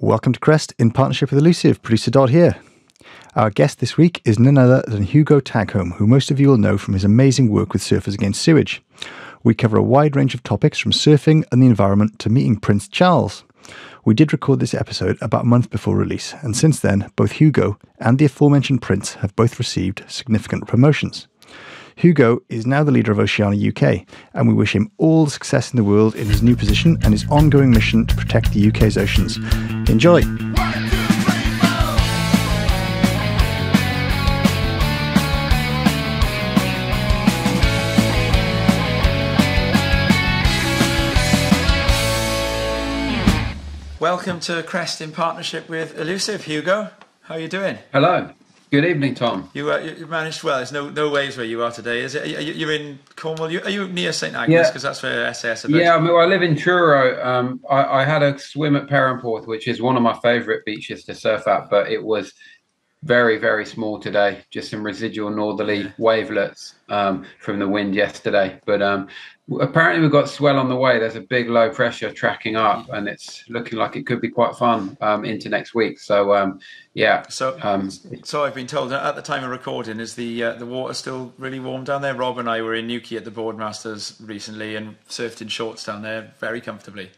Welcome to Crest in partnership with Elusive. Producer Dodd here. Our guest this week is none other than Hugo Tagholm, who most of you will know from his amazing work with Surfers Against Sewage. We cover a wide range of topics from surfing and the environment to meeting Prince Charles. We did record this episode about a month before release, and since then, both Hugo and the aforementioned Prince have both received significant promotions. Hugo is now the leader of Oceana UK, and we wish him all the success in the world in his new position and his ongoing mission to protect the UK's oceans. Enjoy! Welcome to Crest in partnership with Elusive. Hugo, how are you doing? Hello. Good evening, Tom. You uh, you managed well. There's no no waves where you are today, is it? You're in Cornwall. You, are you near St Agnes? Because yeah. that's where SAS. Are yeah, I mean, I live in Truro. Um, I, I, had a swim at Perranporth, which is one of my favourite beaches to surf at, but it was very very small today. Just some residual northerly yeah. wavelets um, from the wind yesterday. But um, apparently we've got swell on the way. There's a big low pressure tracking up, and it's looking like it could be quite fun um, into next week. So um, yeah. So um, so I've been told at the time of recording is the uh, the water still really warm down there. Rob and I were in Newquay at the Boardmasters recently and surfed in shorts down there very comfortably.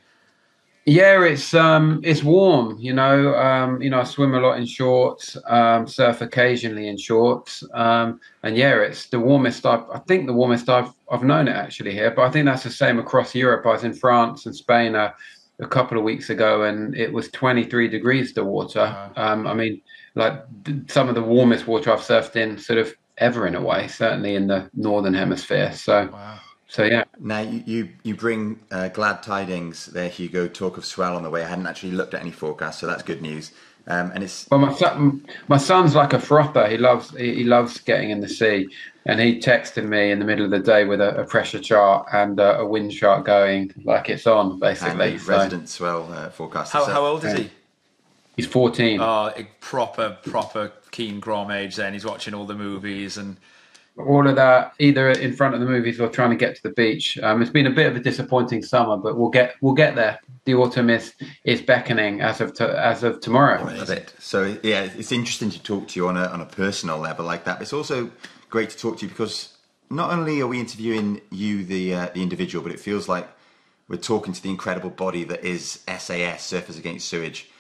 Yeah, it's um, it's warm. You know, um, you know, I swim a lot in shorts, um, surf occasionally in shorts, um, and yeah, it's the warmest I've. I think the warmest I've I've known it actually here. But I think that's the same across Europe. I was in France and Spain a, a couple of weeks ago, and it was 23 degrees the water. Wow. Um, I mean, like some of the warmest water I've surfed in, sort of ever in a way. Certainly in the northern hemisphere. So. Wow. So yeah. Now you you, you bring uh, glad tidings there, Hugo. Talk of swell on the way. I hadn't actually looked at any forecast, so that's good news. Um, and it's well, my son, my son's like a frother. He loves he, he, loves getting in the sea, and he texted me in the middle of the day with a, a pressure chart and uh, a wind chart going like it's on, basically. So. resident swell uh, forecast. How, how old is he? He's fourteen. Oh, proper proper keen Grom age. Then he's watching all the movies and all of that either in front of the movies or trying to get to the beach. Um, it's been a bit of a disappointing summer, but we'll get we'll get there. The autumn is is beckoning as of to, as of tomorrow. it. So yeah, it's interesting to talk to you on a on a personal level like that. But it's also great to talk to you because not only are we interviewing you, the uh, the individual, but it feels like we're talking to the incredible body that is SAS, Surfers Against Sewage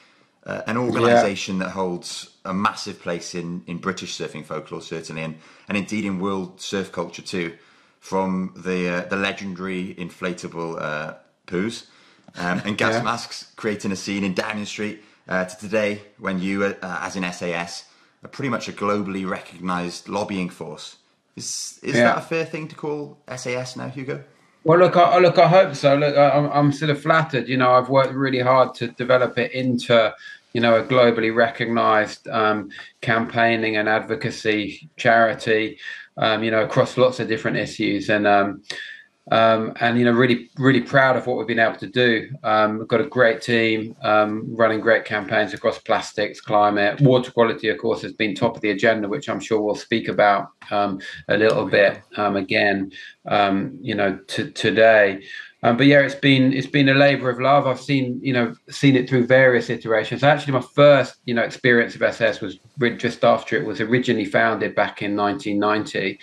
uh, an organisation yeah. that holds a massive place in, in British surfing folklore, certainly, and, and indeed in world surf culture too, from the uh, the legendary inflatable uh, poos um, and gas yeah. masks creating a scene in Downing Street uh, to today when you, uh, as in SAS, are pretty much a globally recognised lobbying force. Is is yeah. that a fair thing to call SAS now, Hugo? Well, look, I, look, I hope so. Look, I'm, I'm sort of flattered. You know, I've worked really hard to develop it into, you know, a globally recognised um, campaigning and advocacy charity. Um, you know, across lots of different issues, and um, um, and you know, really, really proud of what we've been able to do. Um, we've got a great team um, running great campaigns across plastics, climate, water quality. Of course, has been top of the agenda, which I'm sure we'll speak about um, a little bit um, again. Um, you know, t- today. but yeah, it's been it's been a labour of love. I've seen you know seen it through various iterations. Actually, my first you know experience of SS was just after it was originally founded back in 1990.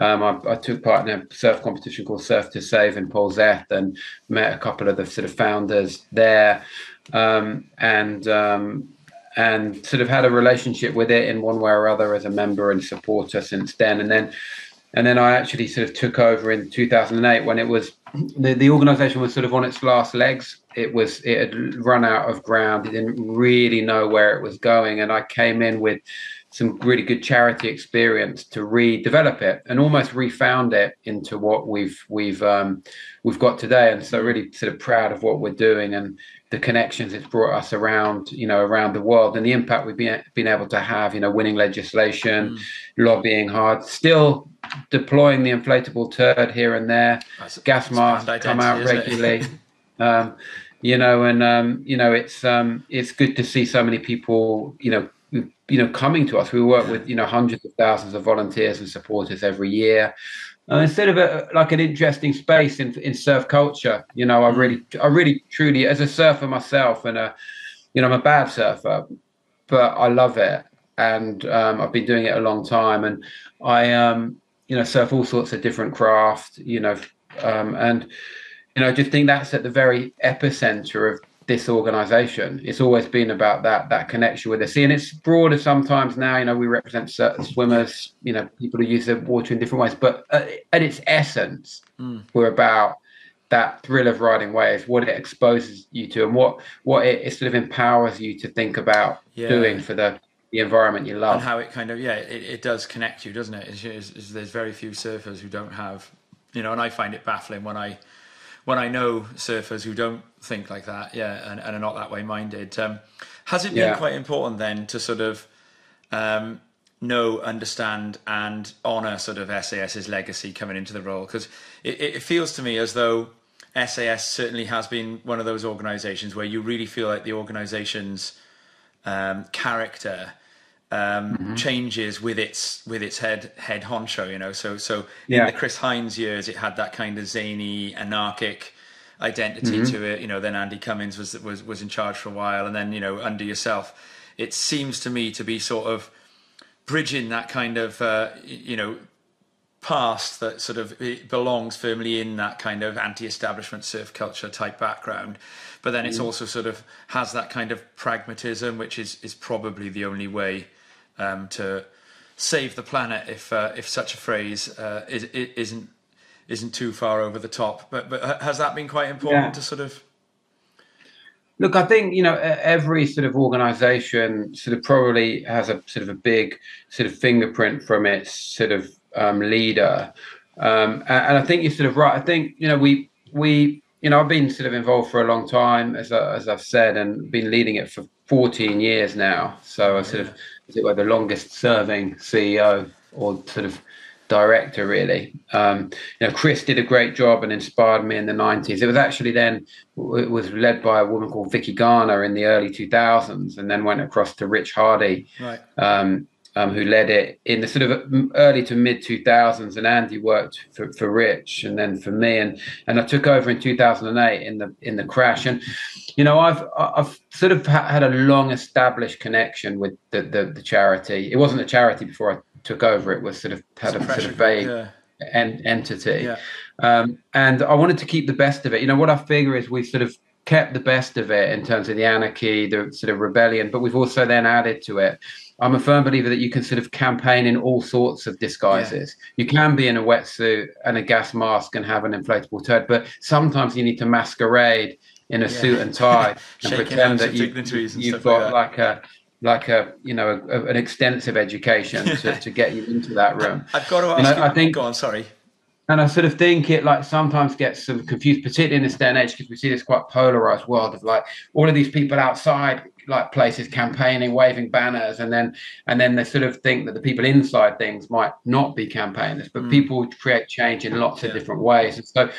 Um, I, I, took part in a surf competition called Surf to Save in Polzeath and met a couple of the sort of founders there, um, and um, and sort of had a relationship with it in one way or other as a member and supporter since then. And then and then I actually sort of took over in 2008 when it was the, the organization was sort of on its last legs. It was it had run out of ground. It didn't really know where it was going, and I came in with some really good charity experience to redevelop it and almost refound it into what we've we've um, we've got today. And so really sort of proud of what we're doing and the connections it's brought us around you know around the world and the impact we've been been able to have. You know, winning legislation, mm. lobbying hard, still deploying the inflatable turd here and there. That's, gas masks come out regularly. um, you know, and um, you know, it's um, it's good to see so many people, you know, you know coming to us. We work with you know hundreds of thousands of volunteers and supporters every year. Uh, instead of a, like an interesting space in in surf culture, you know, I really, I really, truly, as a surfer myself and a you know, I'm a bad surfer, but I love it, and um, I've been doing it a long time, and I, um, you know, surf all sorts of different craft, you know, um, and you know, I just think that's at the very epicenter of this organization. It's always been about that that connection with the sea, and it's broader sometimes now. You know, we represent certain swimmers. You know, people who use the water in different ways, but at, at its essence, mm. we're about that thrill of riding waves, what it exposes you to, and what what it, it sort of empowers you to think about yeah. doing for the the environment you love, and how it kind of yeah, it, it does connect you, doesn't it? It's, it's, it's, there's very few surfers who don't have, you know, and I find it baffling when I when I know surfers who don't think like that, yeah, and, and are not that way minded. Um, has it been yeah. quite important then to sort of um, know, understand, and honour sort of SAS's legacy coming into the role? Because it, it feels to me as though SAS certainly has been one of those organisations where you really feel like the organisation's um, character um, mm-hmm. changes with its with its head head honcho. You know, so so yeah. in the Chris Hines years, it had that kind of zany, anarchic identity mm-hmm. to it. You know, then Andy Cummins was was was in charge for a while, and then you know under yourself, it seems to me to be sort of bridging that kind of uh, you know past that sort of belongs firmly in that kind of anti-establishment surf culture type background but then it's mm. also sort of has that kind of pragmatism which is is probably the only way um, to save the planet, if uh, if such a phrase uh, is, isn't isn't too far over the top. But but has that been quite important yeah. to sort of? Look, I think you know every sort of organisation sort of probably has a sort of a big sort of fingerprint from its sort of um, leader, um, and, and I think you're sort of right. I think you know we we you know I've been sort of involved for a long time, as I, as I've said, and been leading it for 14 years now. So I sort of as it were, the longest serving CEO or sort of director, really. Um, you know, Chris did a great job and inspired me in the 90s. It was actually then, it was led by a woman called Vicky Garner in the early 2000s and then went across to Rich Hardy. Right. Um, um, who led it in the sort of early to mid 2000s, and Andy worked for, for Rich and then for me, and and I took over in 2008 in the in the crash, and you know I've I've sort of had a long established connection with the the, the charity. It wasn't a charity before I took over; it was sort of had a sort of vague. Yeah. En- entity, yeah. um, and I wanted to keep the best of it. You know what I figure is we sort of kept the best of it in terms of the anarchy, the sort of rebellion, but we've also then added to it I'm a firm believer that you can sort of campaign in all sorts of disguises. Yeah. You can be in a wetsuit and a gas mask and have an inflatable turd, but sometimes you need to masquerade in a yeah. suit and tie and pretend that you, have got like, like a like a you know a, a, an extensive education to, to get you into that room. I've got to ask. You know, you, I think. Go on. Sorry. And I sort of think it like sometimes gets sort of confused, particularly in this day and age, because we see this quite polarized world of like all of these people outside like places campaigning, waving banners, and then and then they sort of think that the people inside things might not be campaigners, but mm. people create change in lots yeah. of different ways. And so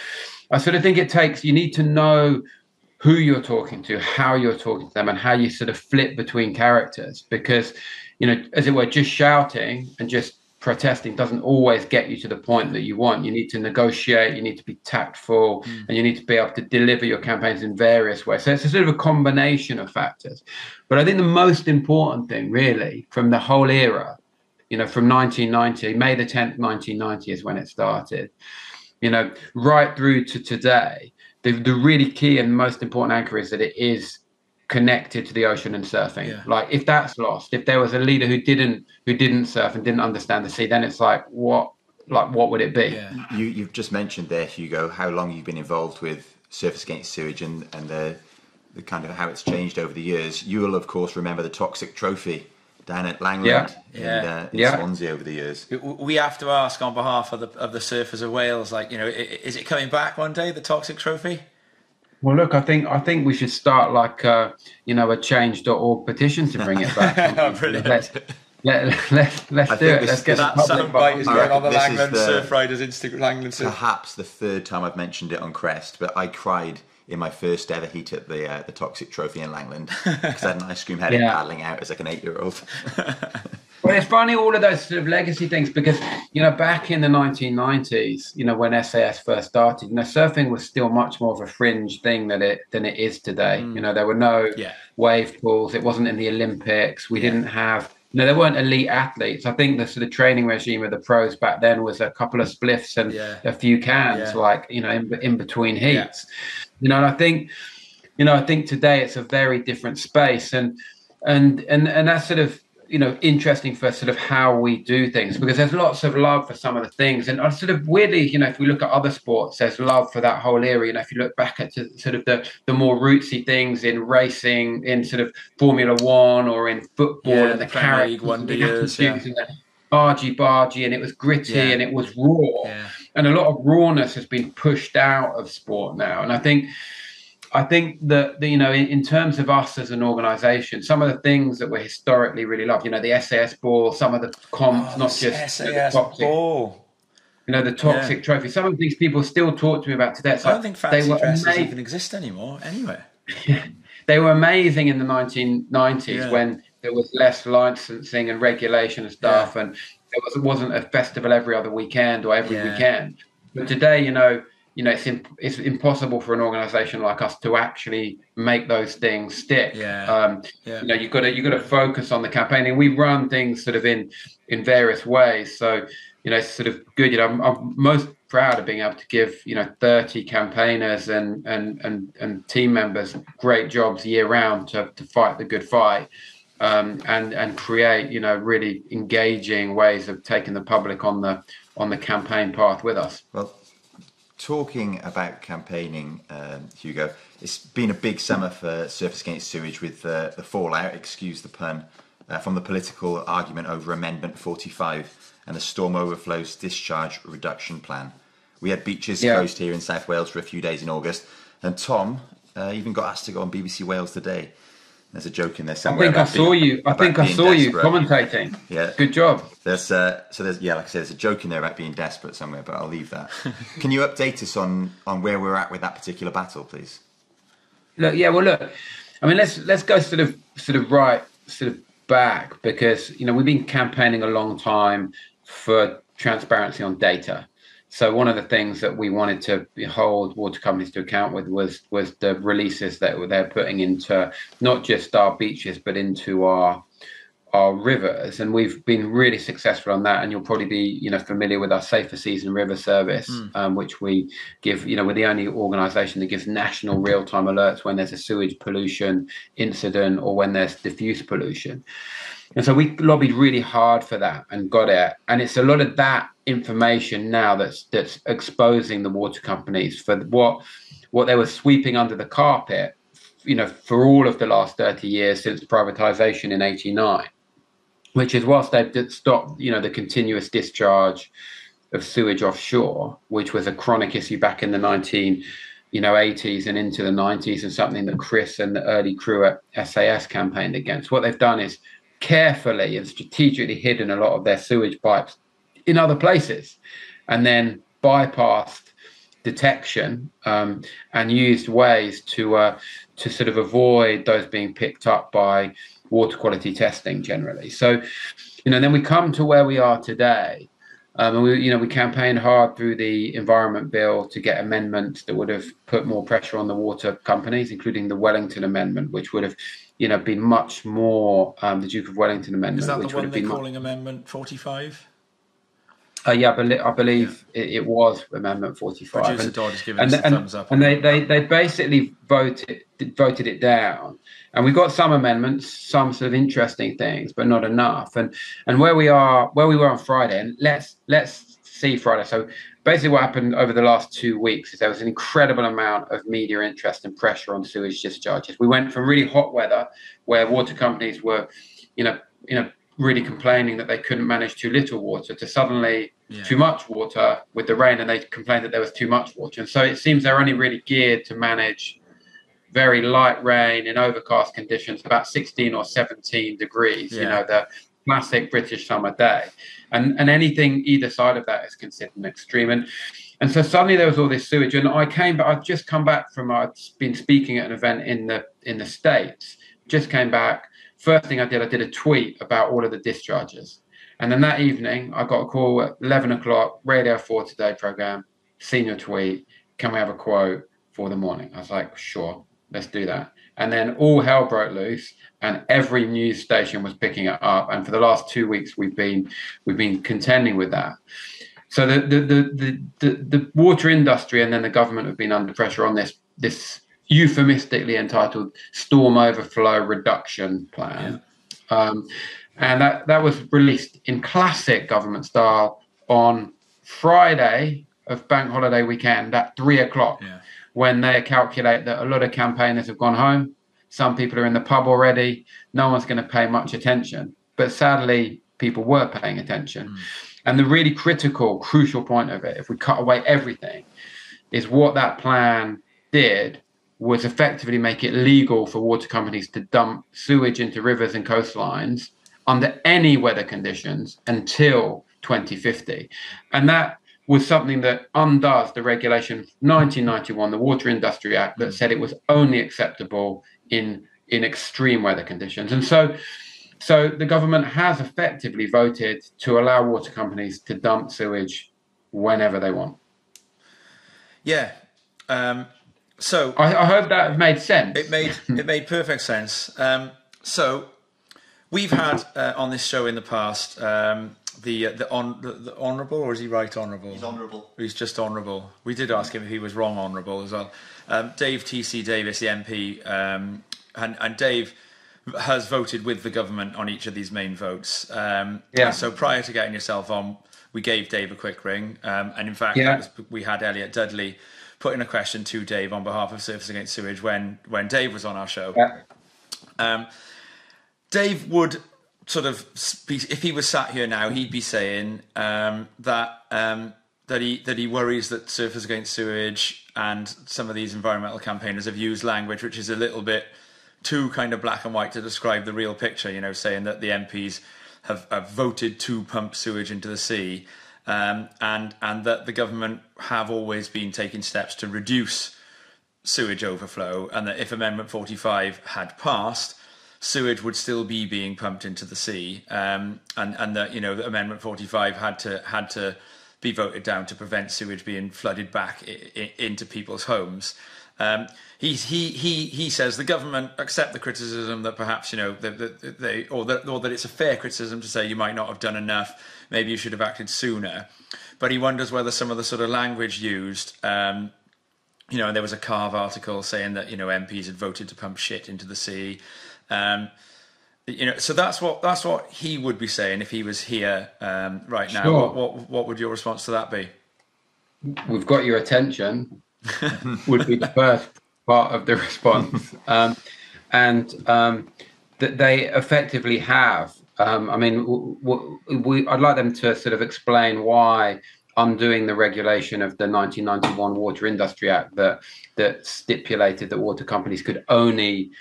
I sort of think it takes you need to know who you're talking to, how you're talking to them, and how you sort of flip between characters because you know, as it were, just shouting and just protesting doesn't always get you to the point that you want. You need to negotiate, you need to be tactful, mm. and you need to be able to deliver your campaigns in various ways. So it's a sort of a combination of factors. But I think the most important thing, really, from the whole era, you know, from 1990, May the 10th, 1990 is when it started, you know, right through to today, the, the really key and most important anchor is that it is connected to the ocean and surfing. Yeah. Like if that's lost, if there was a leader who didn't who didn't surf and didn't understand the sea, then it's like what like what would it be? Yeah. You you've just mentioned there, Hugo, how long you've been involved with Surfers Against Sewage and and the the kind of how it's changed over the years. You will of course remember the Toxic Trophy down at Langland yeah. in, yeah. Uh, in yeah. Swansea over the years. We have to ask on behalf of the of the surfers of Wales, like you know, is it coming back one day? The Toxic Trophy. Well, look, I think I think we should start like uh, you know a change.org petition to bring it back. oh, brilliant. Let's, let, let, let's do it. Let's get that soundbite is going on the Langland Surf Riders Instagram. Langland Surf. Perhaps the third time I've mentioned it on Crest, but I cried in my first ever heat at the uh, the Toxic Trophy in Langland because I had an ice cream head yeah. paddling out as like an eight year old. Well, it's funny all of those sort of legacy things because you know back in the 1990s, you know when SAS first started, you know surfing was still much more of a fringe thing than it than it is today. Mm. You know there were no yeah. wave pools. It wasn't in the Olympics. We yeah. didn't have you know, there weren't elite athletes. I think the sort of training regime of the pros back then was a couple of spliffs and yeah. a few cans, like you know, in, in between heats. You know, and I think, you know, I think today it's a very different space, and and and and that sort of you know interesting for sort of how we do things because there's lots of love for some of the things and I sort of weirdly you know if we look at other sports there's love for that whole area you know if you look back at sort of the the more rootsy things in racing in sort of Formula One or in football yeah, and the, the carrot wonder years yeah. bargy bargy and it was gritty yeah. and it was raw yeah. and a lot of rawness has been pushed out of sport now and I think I think that the, you know, in, in, terms of us as an organisation, some of the things that we're historically really loved, you know, the SAS ball, some of the comps, oh, not just SAS you know, toxic, ball. You know, the toxic yeah. trophy. Some of these people still talk to me about today. It's I don't think fancy they were dresses amazing. even exist anymore. Anyway, they were amazing in the 1990s yeah. when there was less licensing and regulation and stuff, yeah. and there was, wasn't a festival every other weekend or every weekend. But today, you know you know, it's imp- it's impossible for an organization like us to actually make those things stick. Yeah. Um, yeah. You know, you've got to you've got to focus on the campaign, and we run things sort of in in various ways. So you know, it's sort of good. You know, I'm, I'm most proud of being able to give you know 30 campaigners and and and, and team members great jobs year round to, to fight the good fight. Um, and and create you know really engaging ways of taking the public on the on the campaign path with us. Well, talking about campaigning, um, Hugo, it's been a big summer for Surfers Against Sewage with uh, the fallout, excuse the pun, uh, from the political argument over Amendment 45 and the storm overflows discharge reduction plan. We had beaches yeah. closed here in South Wales for a few days in August, and Tom uh, even got asked to go on BBC Wales today there's a joke in there somewhere. I think I saw being, you. I think I saw desperate. you commentating. Yeah, good job. There's uh, so there's yeah, like I said, there's a joke in there about being desperate somewhere, but I'll leave that. Can you update us on on where we're at with that particular battle, please? Look, yeah, well, look, I mean, let's let's go sort of sort of right sort of back because you know we've been campaigning a long time for transparency on data so one of the things that we wanted to hold water companies to account with was was the releases that they're putting into not just our beaches but into our our rivers. And we've been really successful on that. And you'll probably be you know familiar with our Safer Seas and Rivers Service mm. um, which we give you know we're the only organization that gives national real-time alerts when there's a sewage pollution incident or when there's diffuse pollution and so we lobbied really hard for that and got it. And it's a lot of that information now that's that's exposing the water companies for what what they were sweeping under the carpet, you know, for all of the last 30 years since privatization in 89, which is whilst they've stopped, you know, the continuous discharge of sewage offshore, which was a chronic issue back in the 19 you know 80s and into the 90s and something that Chris and the early crew at SAS campaigned against. What they've done is carefully and strategically hidden a lot of their sewage pipes in other places and then bypassed detection um, and used ways to uh, to sort of avoid those being picked up by water quality testing generally. So, you know, then we come to where we are today. Um, and we, you know, we campaigned hard through the environment bill to get amendments that would have put more pressure on the water companies, including the Wellington Amendment, which would have you know, been much more um, the Duke of Wellington Amendment. Is that which the one they're calling Amendment 45? Uh, yeah, I believe, I believe yeah. it, it, was Amendment 45. Producer and, Dodd is giving and, us and, thumbs up. And they, they, they basically voted voted it down. And we got some amendments, some sort of interesting things, but not enough. And and where we are, where we were on Friday, and let's let's see Friday. So basically what happened over the last two weeks is there was an incredible amount of media interest and pressure on sewage discharges. We went from really hot weather where water companies were, you know, you know, really complaining that they couldn't manage too little water to suddenly yeah. too much water with the rain and they complained that there was too much water. And so it seems they're only really geared to manage very light rain in overcast conditions, about 16 or 17 degrees, yeah. you know, the classic British summer day and and anything either side of that is considered an extreme. And and so suddenly there was all this sewage, and I came, but I'd just come back from I'd been speaking at an event in the in the states, just came back. First thing I did, I did a tweet about all of the discharges. And then that evening, I got a call at 11 o'clock, Radio 4 Today program, senior tweet. Can we have a quote for the morning? I was like, sure, let's do that. And then all hell broke loose, and every news station was picking it up. And for the last two weeks, we've been we've been contending with that. So the the the the, the, the water industry and then the government have been under pressure on this this euphemistically entitled storm overflow reduction plan. Yeah. Um, and that, that was released in classic government style on Friday of bank holiday weekend at three o'clock yeah. When they calculate that a lot of campaigners have gone home. Some people are in the pub already. No one's going to pay much attention. But sadly, people were paying attention. Mm. And the really critical, crucial point of it, if we cut away everything, is what that plan did was effectively make it legal for water companies to dump sewage into rivers and coastlines under any weather conditions until 2050. And that was something that undoes the regulation 1991, the Water Industry Act, that said it was only acceptable in in extreme weather conditions. And so so the government has effectively voted to allow water companies to dump sewage whenever they want. Yeah. Um, so I, I, hope that made sense. It made it made perfect sense. Um, so we've had uh, on this show in the past um, the uh, the, on, the, the honourable or is he right honourable? He's honourable. He's just honourable. We did ask him if he was wrong honourable as well. Um, Dave T C Davies, the MP, um, and and Dave has voted with the government on each of these main votes. Um, yeah. So prior to getting yourself on, we gave Dave a quick ring, um, and in fact, yeah. was, we had Elliot Dudley putting a question to Dave on behalf of Surfers Against Sewage when when Dave was on our show. Yeah. Um, Dave would sort of if he was sat here now, he'd be saying um, that um, that he that he worries that Surfers Against Sewage and some of these environmental campaigners have used language which is a little bit too kind of black and white to describe the real picture. You know, saying that the MPs have, have voted to pump sewage into the sea um, and and that the government have always been taking steps to reduce sewage overflow, and that if Amendment 45 had passed, sewage would still be being pumped into the sea, um, and and that you know that Amendment 45 had to had to be voted down to prevent sewage being flooded back I- I- into people's homes. Um, he, he, he, he says the government accept the criticism that perhaps you know that they or that or that it's a fair criticism to say you might not have done enough maybe you should have acted sooner. But he wonders whether some of the sort of language used, um, you know, there was a Carve article saying that you know MPs had voted to pump shit into the sea. Um, you know, so that's what that's what he would be saying if he was here um, right now. Sure. What, what what would your response to that be? We've got your attention. would be the first part of the response, um, and um, that they effectively have um, I mean, we, I'd like them to sort of explain why undoing the regulation of the 1991 Water Industry Act that that stipulated that water companies could only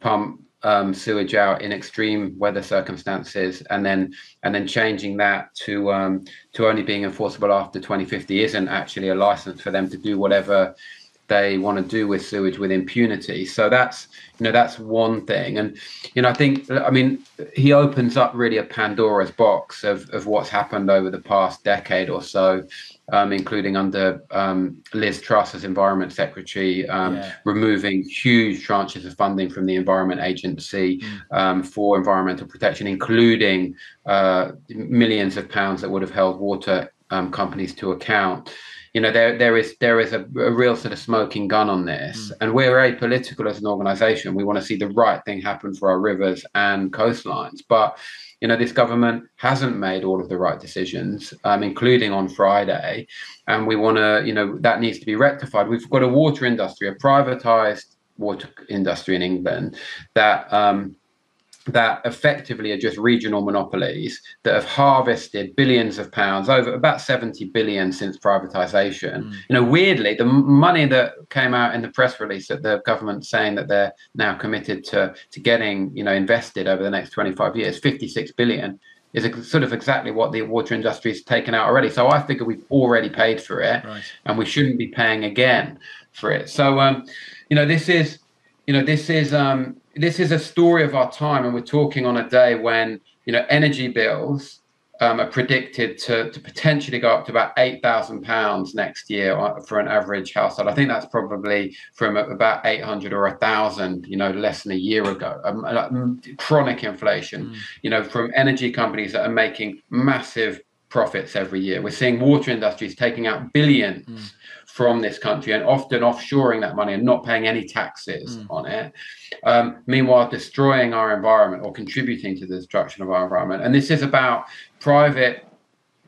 pump um, sewage out in extreme weather circumstances, and then and then changing that to um, to only being enforceable after 2050 isn't actually a license for them to do whatever they want to do with sewage with impunity. So that's you know that's one thing, and you know I think I mean he opens up really a Pandora's box of of what's happened over the past decade or so. Um, including under um, Liz Truss as Environment Secretary, um, yeah. removing huge tranches of funding from the Environment Agency mm. for environmental protection, including uh, millions of pounds that would have held water um, companies to account you know there there is there is a, a real sort of smoking gun on this. Mm. and we're apolitical as an organization. We want to see the right thing happen for our rivers and coastlines. But you know this government hasn't made all of the right decisions um, including on friday. And we want to you know that needs to be rectified. We've got a water industry a privatized water industry in england that um, that effectively are just regional monopolies that have harvested billions of pounds over about 70 billion since privatization mm. you know weirdly the money that came out in the press release that the government saying that they're now committed to to getting you know invested over the next 25 years 56 billion is a, sort of exactly what the water industry has taken out already so i figure we've already paid for it right. and we shouldn't be paying again for it so um you know this is you know this is um this is a story of our time, and we're talking on a day when you know energy bills um, are predicted to, to potentially go up to about eight thousand pounds next year for an average household. I think that's probably from about eight hundred or a thousand, you know, less than a year ago. Um, like chronic inflation, mm. you know, from energy companies that are making massive profits every year. We're seeing water industries taking out billions. Mm from this country and often offshoring that money and not paying any taxes mm. on it. Um, meanwhile, destroying our environment or contributing to the destruction of our environment. And this is about private,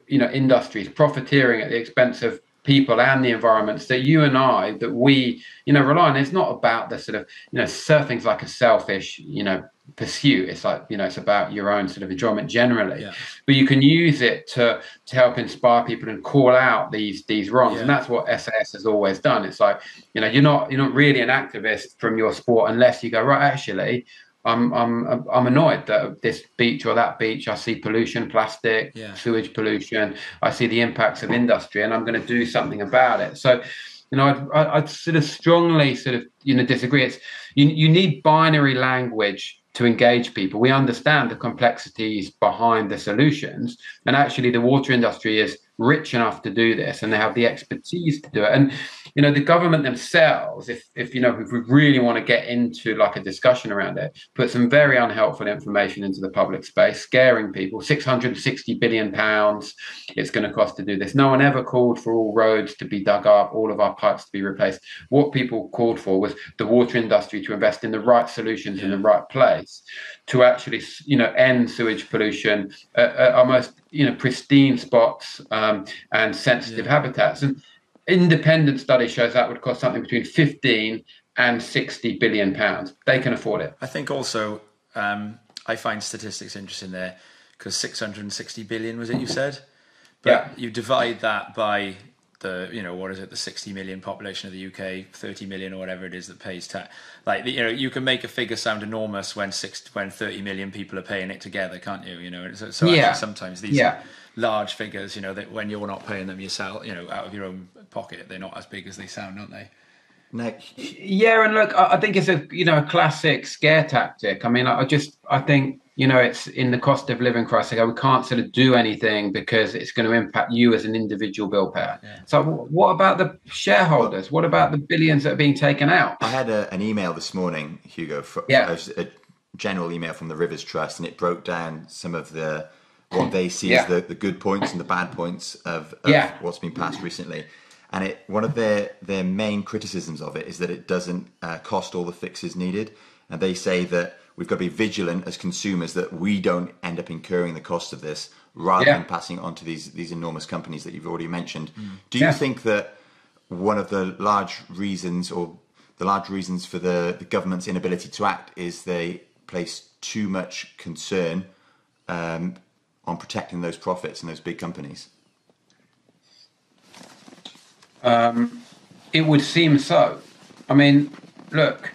you know, industries profiteering at the expense of people and the environments that you and I that we you know rely on. It's not about the sort of you know surfing's like a selfish you know pursuit. It's like you know it's about your own sort of enjoyment generally, yeah. but you can use it to to help inspire people and call out these these wrongs, yeah. and that's what SAS has always done. It's like you know you're not you're not really an activist from your sport unless you go right actually I'm I'm I'm annoyed that this beach or that beach I see pollution, plastic, yeah. sewage pollution. I see the impacts of industry, and I'm going to do something about it. So, you know, I'd, I'd sort of strongly sort of you know disagree. It's you you need binary language to engage people. We understand the complexities behind the solutions, and actually, the water industry is rich enough to do this and they have the expertise to do it and you know the government themselves if if you know if we really want to get into like a discussion around it put some very unhelpful information into the public space scaring people. 660 billion pounds it's going to cost to do this. No one ever called for all roads to be dug up all of our pipes to be replaced. What people called for was the water industry to invest in the right solutions in the right place to actually you know end sewage pollution at, at our most you know pristine spots um, and sensitive yeah. habitats. And independent study shows that would cost something between 15 and 60 billion pounds they can afford it i think also um, i find statistics interesting there because 660 billion was it you said but yeah. you divide that by the you know what is it the 60 million population of the UK 30 million or whatever it is that pays tax like you know you can make a figure sound enormous when six when 30 million people are paying it together can't you you know so, so yeah. sometimes these yeah. Large figures you know that when you're not paying them yourself you know out of your own pocket they're not as big as they sound aren't they Next. Yeah, and look, I think it's a you know a classic scare tactic. I mean, I just I think you know, it's in the cost of living crisis. We can't sort of do anything because it's going to impact you as an individual bill payer. Yeah. So, what about the shareholders? What about the billions that are being taken out? I had a, an email this morning, Hugo, for, yeah. a, general email from the Rivers Trust, and it broke down some of the what they see yeah. as the, the good points and the bad points of, of yeah. what's been passed recently. And it one of their their main criticisms of it is that it doesn't uh, cost all the fixes needed, and they say that we've got to be vigilant as consumers that we don't end up incurring the cost of this rather yeah. than passing it on to these these enormous companies that you've already mentioned. Mm. Do you think that one of the large reasons or the large reasons for the, the government's inability to act is they place too much concern um, on protecting those profits and those big companies? Um, it would seem so. I mean, look,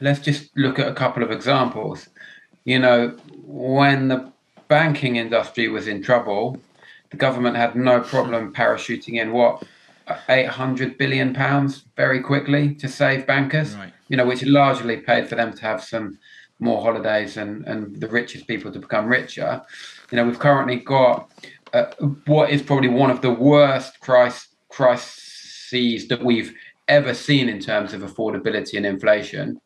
let's just look at a couple of examples. You know, when the banking industry was in trouble, the government had no problem parachuting in what 800 billion pounds very quickly to save bankers. Right. You know, which largely paid for them to have some more holidays and and the richest people to become richer. You know, we've currently got uh, what is probably one of the worst crisis crises that we've ever seen in terms of affordability and inflation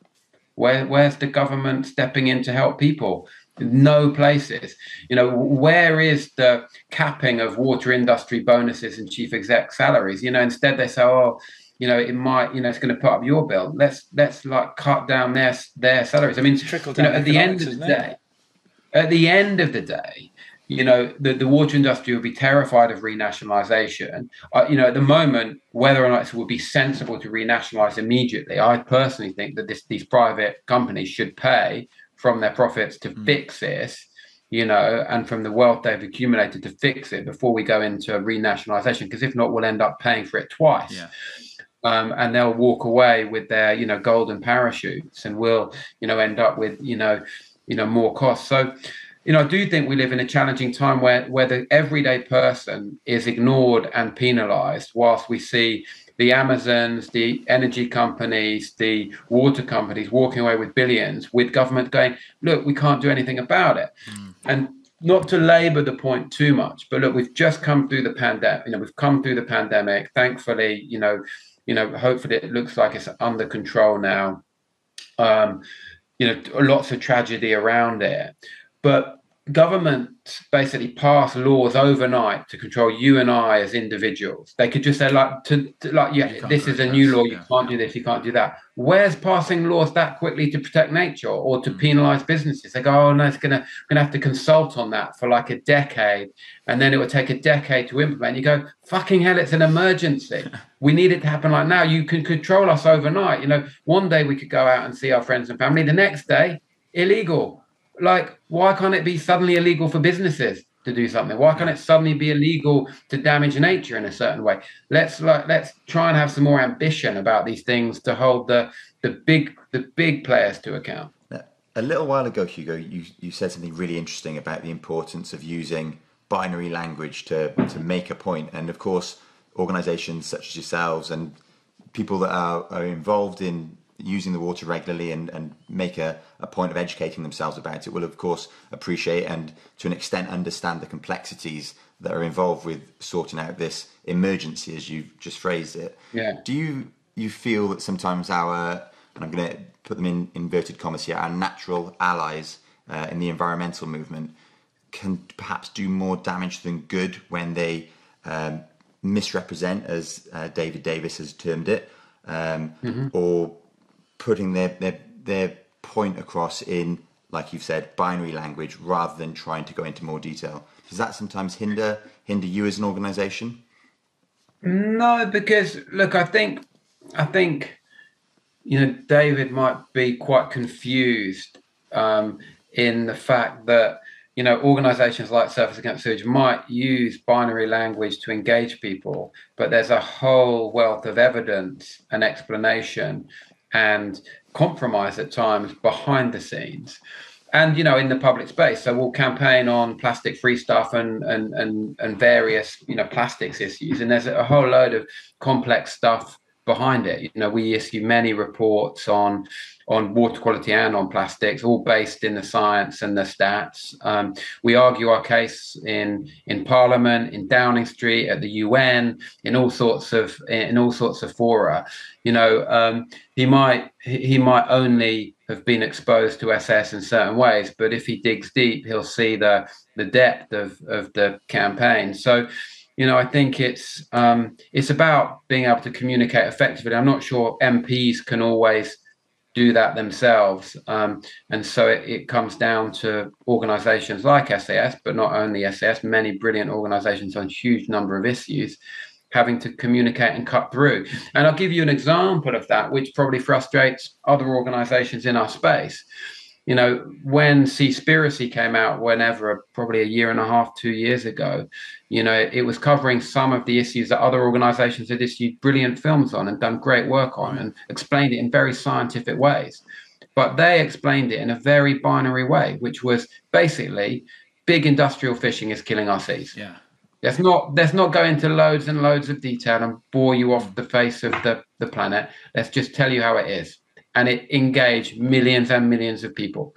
where, where's the government stepping in to help people? No places. You know, where is the capping of water industry bonuses and chief exec salaries? You know, instead they say, oh, you know, it might, you know, it's going to put up your bill. Let's let's like cut down their their salaries. I mean, you know, at the end of the day, at the end of the day, you know, the, the water industry would be terrified of renationalisation. Uh, you know, at the moment, whether or not it would be sensible to renationalise immediately, I personally think that this, these private companies should pay from their profits to mm. fix this, you know, and from the wealth they've accumulated to fix it before we go into renationalisation. Because if not, we'll end up paying for it twice. Yeah. Um, and they'll walk away with their, you know, golden parachutes, and we'll, you know, end up with, you know, you know, more costs. So, you know, I do think we live in a challenging time where, where the everyday person is ignored and penalized, whilst we see the Amazons, the energy companies, the water companies walking away with billions, with government going, look, we can't do anything about it. Mm. And not to labor the point too much, but look, we've just come through the pandemic. You know, we've come through the pandemic. Thankfully, you know, you know, hopefully it looks like it's under control now. Um, you know, lots of tragedy around it, but governments basically pass laws overnight to control you and I as individuals. They could just say like to, to like yeah, this is a new law. You yeah, can't do this. You can't do that. Where's passing laws that quickly to protect nature or to mm. penalise businesses? They go, oh no, it's gonna gonna have to consult on that for like a decade, and then it would take a decade to implement. You go, fucking hell, it's an emergency. we need it to happen like now. You can control us overnight. You know, one day we could go out and see our friends and family. The next day, illegal like why can't it be suddenly illegal for businesses to do something? Why can't it suddenly be illegal to damage nature in a certain way? Let's like let's try and have some more ambition about these things to hold the the big the big players to account. A little while ago hugo you you said something really interesting about the importance of using binary language to to make a point. And of course organizations such as yourselves and people that are, are involved in using the water regularly and, and make a, a point of educating themselves about it will of course appreciate and to an extent understand the complexities that are involved with sorting out this emergency as you've just phrased it yeah do you you feel that sometimes our and i'm going to put them in inverted commas here our natural allies uh, in the environmental movement can perhaps do more damage than good when they um, misrepresent as uh, david davies has termed it um, mm-hmm. or putting their, their their point across in, like you've said, binary language rather than trying to go into more detail. Does that sometimes hinder hinder you as an organisation? No, because look, I think I think you know David might be quite confused um, in the fact that you know organizations like Surfers against sewage might use binary language to engage people but there's a whole wealth of evidence and explanation and compromise at times behind the scenes. And you know in the public space so we'll campaign on plastic free stuff and and and, and various you know plastics issues. And there's a whole load of complex stuff behind it. You know we issue many reports on on water quality and on plastics, all based in the science and the stats. Um, we argue our case in in Parliament, in Downing Street, at the UN, in all sorts of in all sorts of fora. You know, um, he might he might only have been exposed to SS in certain ways, but if he digs deep, he'll see the the depth of of the campaign. So you know, I think it's um, it's about being able to communicate effectively. I'm not sure MPs can always do that themselves. Um, and so it, it, comes down to organizations like SAS, but not only SAS, many brilliant organizations on huge number of issues having to communicate and cut through. And I'll give you an example of that, which probably frustrates other organizations in our space you know, when Seaspiracy came out, whenever, probably a year and a half, two years ago, you know, it was covering some of the issues that other organizations had issued brilliant films on and done great work on and explained it in very scientific ways. But they explained it in a very binary way, which was basically big industrial fishing is killing our seas. Yeah. Let's not let's not go into loads and loads of detail and bore you off the face of the, the planet. Let's just tell you how it is and it engaged millions and millions of people.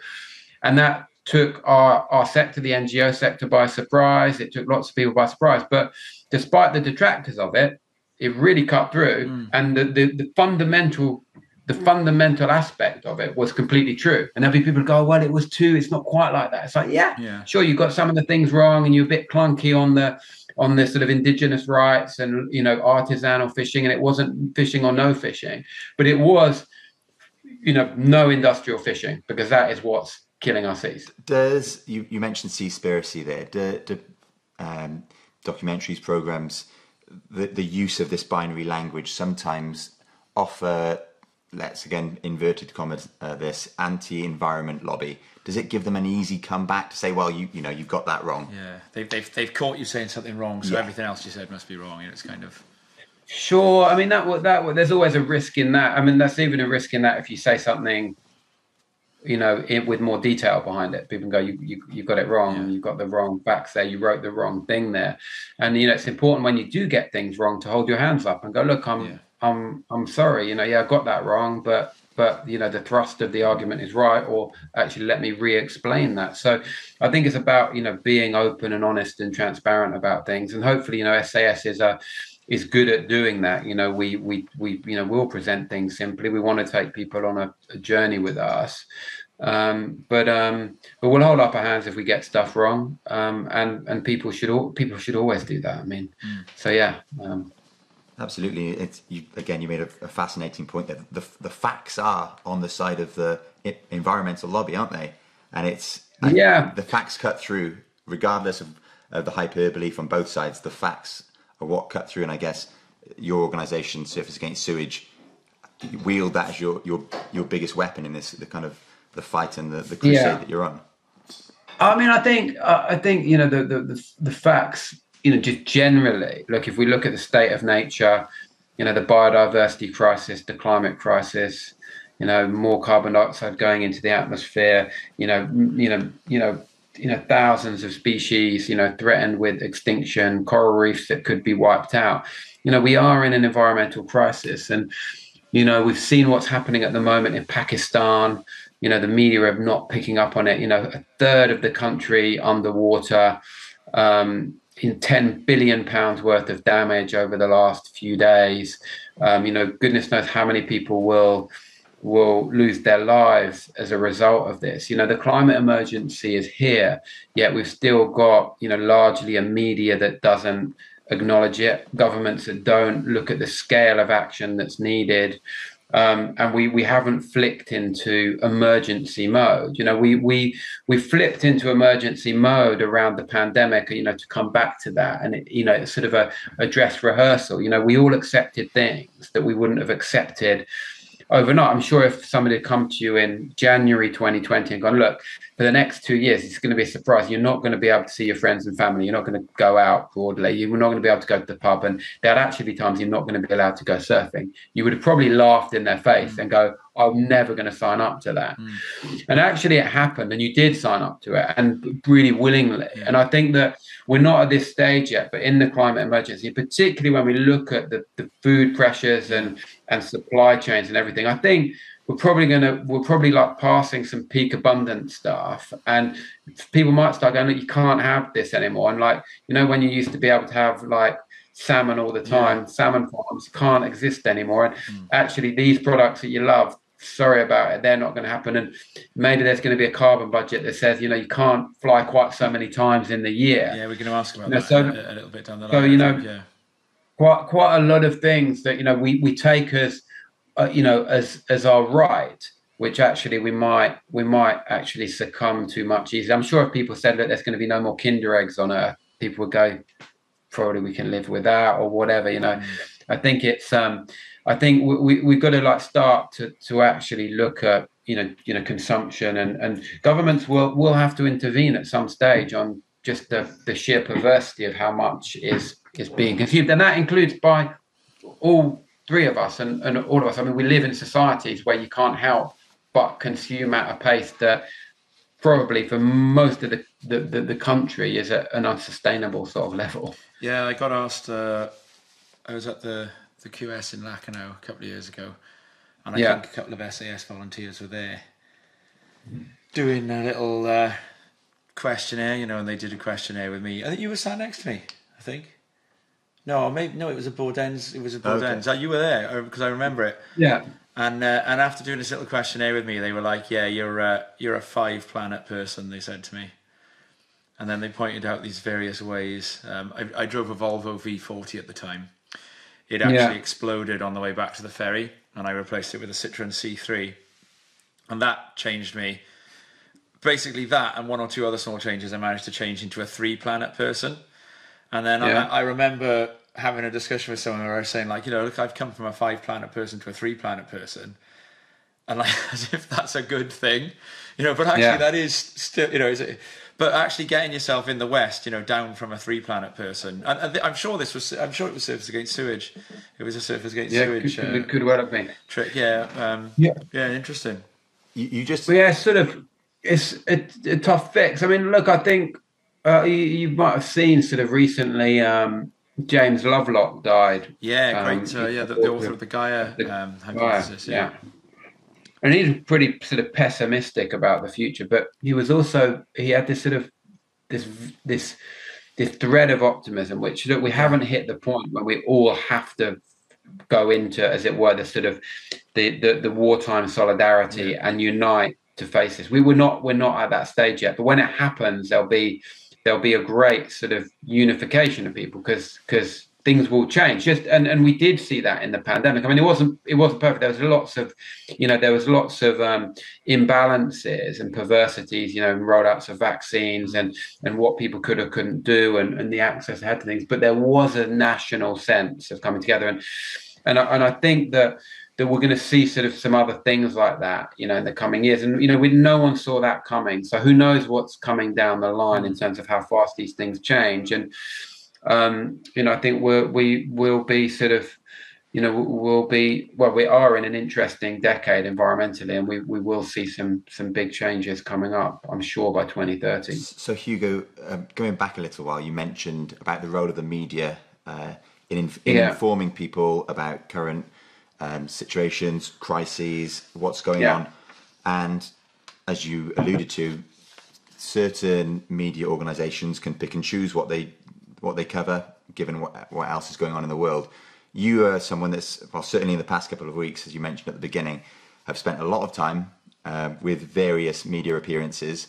And that took our, our sector, the NGO sector, by surprise. It took lots of people by surprise. But despite the detractors of it, it really cut through. Mm. And the, the, the, fundamental the fundamental aspect of it was completely true. And every people go, well, it was too, it's not quite like that. It's like, yeah, yeah, sure, You've got some of the things wrong and you're a bit clunky on the on the sort of indigenous rights and you know artisanal fishing and it wasn't fishing or no fishing but it was you know, no industrial fishing because that is what's killing our seas. Does you, you mentioned Seaspiracy there? Do, do um, documentaries, programs, the the use of this binary language sometimes offer, let's again inverted commas, uh, this anti-environment lobby. Does it give them an easy comeback to say, well, you you know, you've got that wrong? Yeah, they've they've, they've caught you saying something wrong, so yeah. everything else you said must be wrong. You know, it's kind of Sure. I mean, that that there's always a risk in that. I mean, that's even a risk in that if you say something, you know, in, with more detail behind it, people go, you you you got it wrong. Yeah. You've got the wrong facts there. You wrote the wrong thing there. And you know, it's important when you do get things wrong to hold your hands up and go, look, I'm yeah. I'm I'm sorry, you know, yeah, I got that wrong, but but you know the thrust of the argument is right or actually let me re-explain that so i think it's about you know being open and honest and transparent about things and hopefully you know sas is a is good at doing that you know we we we you know we'll present things simply we want to take people on a, a journey with us um, but um, but we'll hold up our hands if we get stuff wrong um, and and people should all people should always do that i mean mm. so yeah um, Absolutely, it's you, again. You made a, a, fascinating point that the the facts are on the side of the environmental lobby, aren't they? And it's yeah, the facts cut through, regardless of, of the hyperbole from both sides. The facts are what cut through, and I guess your organisation, Surfers Against Sewage, wield that as your your your biggest weapon in this the kind of the fight and the, the crusade yeah. that you're on. I mean, I think uh, I think you know the the, the, the facts you know, just generally, look, if we look at the state of nature, you know, the biodiversity crisis, the climate crisis, you know, more carbon dioxide going into the atmosphere, you know, you know, you know, you know, thousands of species, you know, threatened with extinction, coral reefs that could be wiped out. You know, we are in an environmental crisis, and you know, we've seen what's happening at the moment in Pakistan. You know, the media are not picking up on it. You know, a third of the country underwater. Um, in 10 billion pounds worth of damage over the last few days. Um, you know, goodness knows how many people will will lose their lives as a result of this. You know, the climate emergency is here, yet we've still got, you know, largely a media that doesn't acknowledge it, governments that don't look at the scale of action that's needed um, and we we haven't flicked into emergency mode. You know, we we we flipped into emergency mode around the pandemic. You know, to come back to that, and it, you know, it's sort of a, a dress rehearsal. You know, we all accepted things that we wouldn't have accepted overnight. I'm sure if somebody had come to you in January 2020 and gone, look, for the next two years, it's going to be a surprise. You're not going to be able to see your friends and family. You're not going to go out broadly. You're not going to be able to go to the pub. And there'd actually be times you're not going to be allowed to go surfing. You would have probably laughed in their face mm. and go, I'm never going to sign up to that. Mm. And actually, it happened, and you did sign up to it, and really willingly. Yeah. And I think that we're not at this stage yet, but in the climate emergency, particularly when we look at the, the food pressures and and supply chains and everything, I think we're probably going to we're probably like passing some peak abundance stuff and people might start going you can't have this anymore and like you know when you used to be able to have like salmon all the time yeah. salmon farms can't exist anymore and mm. actually these products that you love sorry about it they're not going to happen and maybe there's going to be a carbon budget that says you know you can't fly quite so many times in the year yeah we're going to ask about you know, that so, a, little bit down the line so you know yeah. Quite quite a lot of things that you know we we take as uh, you know, as as our right, which actually we might we might actually succumb to much easier. I'm sure if people said that there's going to be no more Kinder eggs on Earth, people would go, probably we can live without or whatever. You know, mm. I think it's um, I think we, we we've got to like start to to actually look at you know you know consumption and and governments will will have to intervene at some stage on just the the sheer perversity of how much is is being consumed, and that includes by all three of us and, and all of us, I mean, we live in societies where you can't help but consume at a pace that probably for most of the, the, the, the country is at an unsustainable sort of level. Yeah, I got asked, uh, I was at the, the QS in Lacanau a couple of years ago, and I yeah. think a couple of SAS volunteers were there doing a little uh, questionnaire, you know, and they did a questionnaire with me. I think you were sat next to me, I think. No, maybe no. It was a Bourdens. It was a Bourdens. Okay. You were there because I remember it. Yeah. And uh, and after doing this little questionnaire with me, they were like, "Yeah, you're a, you're a five planet person." They said to me, and then they pointed out these various ways. Um, I, I, drove a Volvo V40 at the time. It actually yeah. exploded on the way back to the ferry, and I replaced it with a Citroen C3, and that changed me. Basically, that and one or two other small changes, I managed to change into a three planet person. And then yeah. I, I, remember having a discussion with someone where I was saying, like, you know, look, I've come from a five planet person to a three planet person. And like, as if that's a good thing, you know, but actually yeah. that is still, you know, is it, but actually getting yourself in the West, you know, down from a three planet person. And, and I'm sure this was, I'm sure it was Surfers Against Sewage. It was a Surfers Against yeah, Sewage. Could, uh, could well have been. Trick, yeah. Um, yeah. Yeah, interesting. You, you just. Well, yeah, sort of, it's a, a tough fix. I mean, look, I think uh, you, you, might have seen sort of recently, um, James Lovelock died. Yeah, great. Um, uh, yeah, the, the, author of the Gaia, the um, hypothesis. yeah. yeah. And he's pretty sort of pessimistic about the future, but he was also he had this sort of this this this thread of optimism, which look we haven't hit the point where we all have to go into, as it were, the sort of the the, the wartime solidarity yeah. and unite to face this. We were not we're not at that stage yet, but when it happens, there'll be there'll be a great sort of unification of people because because things will change. Just and and we did see that in the pandemic. I mean, it wasn't it wasn't perfect. There was lots of you know there was lots of um, imbalances and perversities. You know, rollouts of vaccines and and what people could or couldn't do and and the access they had to things. But there was a national sense of coming together and and I, and I think that that we're going to see sort of some other things like that, you know, in the coming years. And you know, we no one saw that coming, so who knows what's coming down the line in terms of how fast these things change. And um, you know, I think we're, we will be sort of, you know, we'll be well, we are in an interesting decade environmentally, and we, we will see some some big changes coming up. I'm sure by 2030. So Hugo, um, going back a little while, you mentioned about the role of the media uh, in, in yeah. informing people about current um, situations, crises, what's going yeah. on. And as you alluded to, certain media organizations can pick and choose what they what they cover, given what, what else is going on in the world. You are someone that's, well, certainly in the past couple of weeks, as you mentioned at the beginning, have spent a lot of time uh, with various media appearances.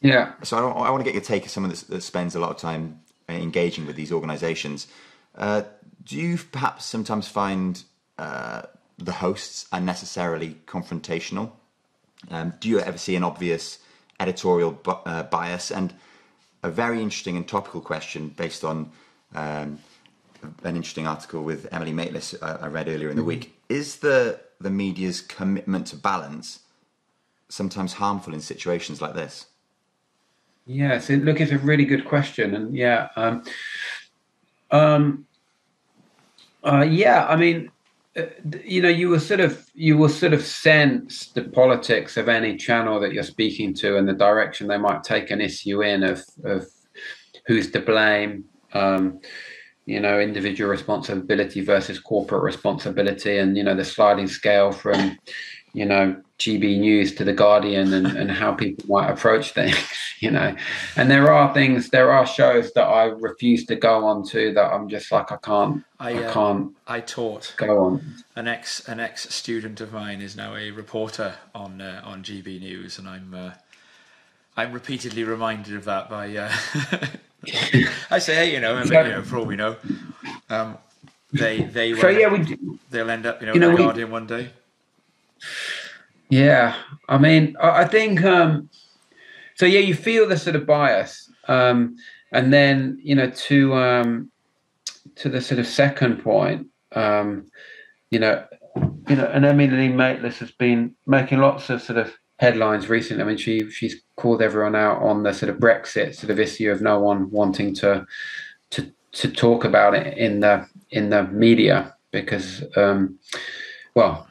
Yeah. So I, I, want to get your take as someone that, that spends a lot of time engaging with these organizations. Uh, do you perhaps sometimes find uh, the hosts are necessarily confrontational? Um, do you ever see an obvious editorial bu- uh, bias? And a very interesting and topical question based on um, an interesting article with Emily Maitlis uh, I read earlier in the mm-hmm. week. Is the the media's commitment to balance sometimes harmful in situations like this? Yes, it, look, it's a really good question, and yeah, um, um, uh, yeah. I mean, you know you will sort of you will sort of sense the politics of any channel that you're speaking to and the direction they might take an issue in of of who's to blame um, you know individual responsibility versus corporate responsibility and you know the sliding scale from you know GB News to the Guardian and, and how people might approach things, you know. And there are things, there are shows that I refuse to go on to that I'm just like I can't, I, I uh, can't. I taught go on. An ex an ex student of mine is now a reporter on uh, on GB News, and I'm uh, I'm repeatedly reminded of that by. Uh, I say, hey, you know, you know, for all we know, um, they they so, yeah, we, they'll end up, you know, you know in the Guardian one day. Yeah, I mean, I think um, so. Yeah, you feel the sort of bias, um, and then you know to um, to the sort of second point, um, you know, you know, and Emily Maitlis has been making lots of sort of headlines recently. I mean, she she's called everyone out on the sort of Brexit sort of issue of no one wanting to to to talk about it in the in the media because, um, well,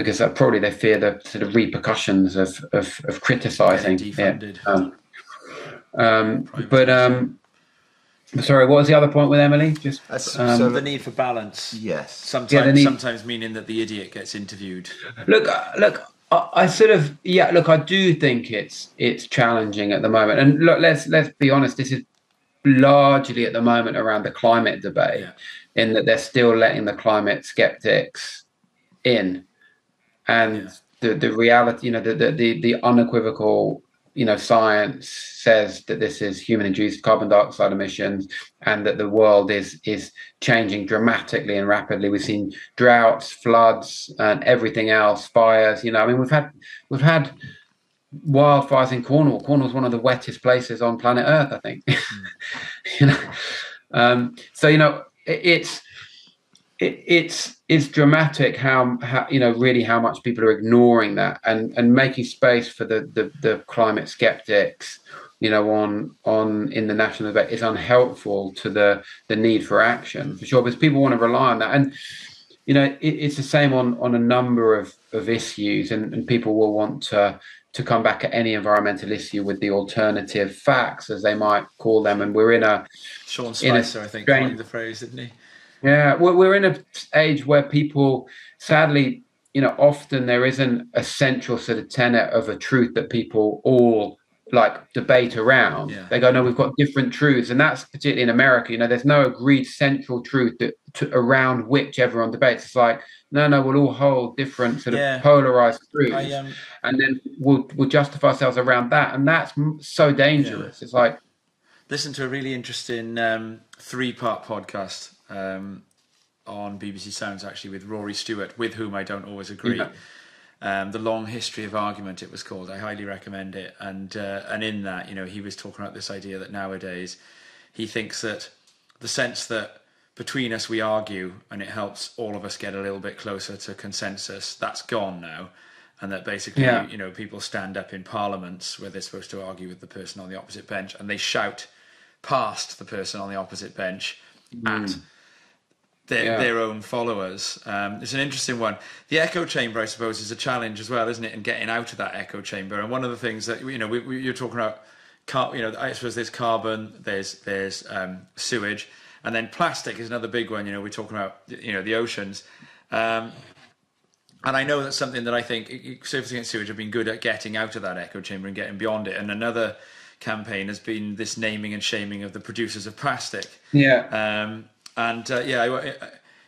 because uh, probably they fear the sort of repercussions of of, of criticizing it. Um, um, but um, sorry, what was the other point with Emily? Just uh, so um, the need for balance. Yes. Sometimes, yeah, need... sometimes meaning that the idiot gets interviewed. Look, uh, look. I, I sort of yeah. Look, I do think it's it's challenging at the moment. And look, let's let's be honest. This is largely at the moment around the climate debate, yeah. in that they're still letting the climate skeptics in and yeah. the the reality, you know, the, the the the unequivocal, you know, science says that this is human-induced carbon dioxide emissions, and that the world is is changing dramatically and rapidly. We've seen droughts, floods, and everything else, fires. You know, I mean, we've had we've had wildfires in Cornwall. Cornwall's one of the wettest places on planet Earth, I think. Mm. you know, um, so you know, it, it's it, it's it's dramatic how, how you know really how much people are ignoring that and and making space for the the, the climate skeptics you know on on in the national debate is unhelpful to the the need for action for sure because people want to rely on that and you know it, it's the same on on a number of of issues and, and people will want to to come back at any environmental issue with the alternative facts, as they might call them. And we're in a Sean Spicer, I think, coined the phrase, didn't he? Yeah, we're, we're in an age where people, sadly, you know, often there isn't a central sort of tenet of a truth that people all like debate around. Yeah. They go, no, we've got different truths, and that's particularly in America. You know, there's no agreed central truth that, to, around which everyone debates. It's like, no, no, we'll all hold different sort of polarized truths, I, um, and then we'll we'll justify ourselves around that, and that's so dangerous. Yeah. It's like listen to a really interesting um, three part podcast um, on BBC Sounds actually with Rory Stewart, with whom I don't always agree. Yeah. Um, the long history of argument it was called. I highly recommend it. And uh, and in that, you know, he was talking about this idea that nowadays he thinks that the sense that between us we argue and it helps all of us get a little bit closer to consensus that's gone now and that basically yeah. you know people stand up in parliaments where they're supposed to argue with the person on the opposite bench and they shout past the person on the opposite bench mm. at their, yeah. their own followers. Um, it's an interesting one. The echo chamber, I suppose, is a challenge as well, isn't it? And getting out of that echo chamber. And one of the things that you know, we, we, you're talking about, car, you know, I suppose there's carbon, there's there's um, sewage, and then plastic is another big one. You know, we're talking about you know the oceans. Um, and I know that's something that I think Surfers Against Sewage have been good at getting out of that echo chamber and getting beyond it. And another campaign has been this naming and shaming of the producers of plastic. Yeah. Um, and uh, yeah,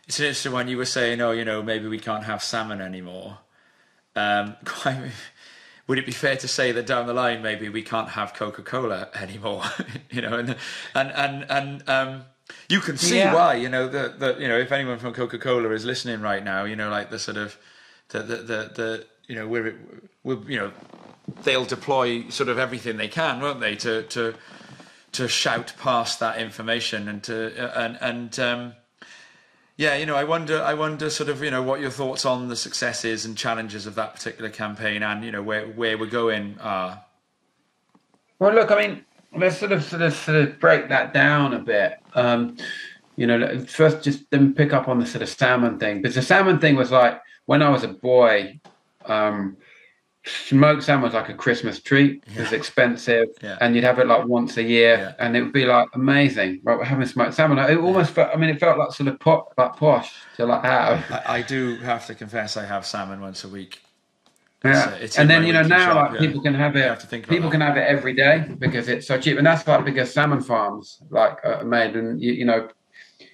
it's an interesting one. You were saying, oh, you know, maybe we can't have salmon anymore. Um, quite, would it be fair to say that down the line, maybe we can't have Coca Cola anymore? you know, and and and and um, you can see yeah. why. You know that that you know if anyone from Coca Cola is listening right now, you know, like the sort of the the the, the you know we're, we're you know they'll deploy sort of everything they can, won't they, to to to shout past that information and to uh, and and um, yeah, you know, I wonder, I wonder, sort of, you know, what your thoughts on the successes and challenges of that particular campaign, and you know, where where we're going are. Well, look, I mean, let's sort of sort of sort of break that down a bit. Um, you know, first just then pick up on the sort of salmon thing because the salmon thing was like when I was a boy. Um, smoked salmon was like a Christmas treat. Yeah. It was expensive, yeah. and you'd have it like once a year, yeah. and it would be like amazing. Right, we're having smoked salmon. It almost felt. I mean, it felt like sort of pot, like posh to like have. I, I do have to confess, I have salmon once a week. Yeah, it's, uh, it's and then you know now shop, like people can have it. people can have it every day because it's so cheap, and that's like because salmon farms like are made, and you, you know,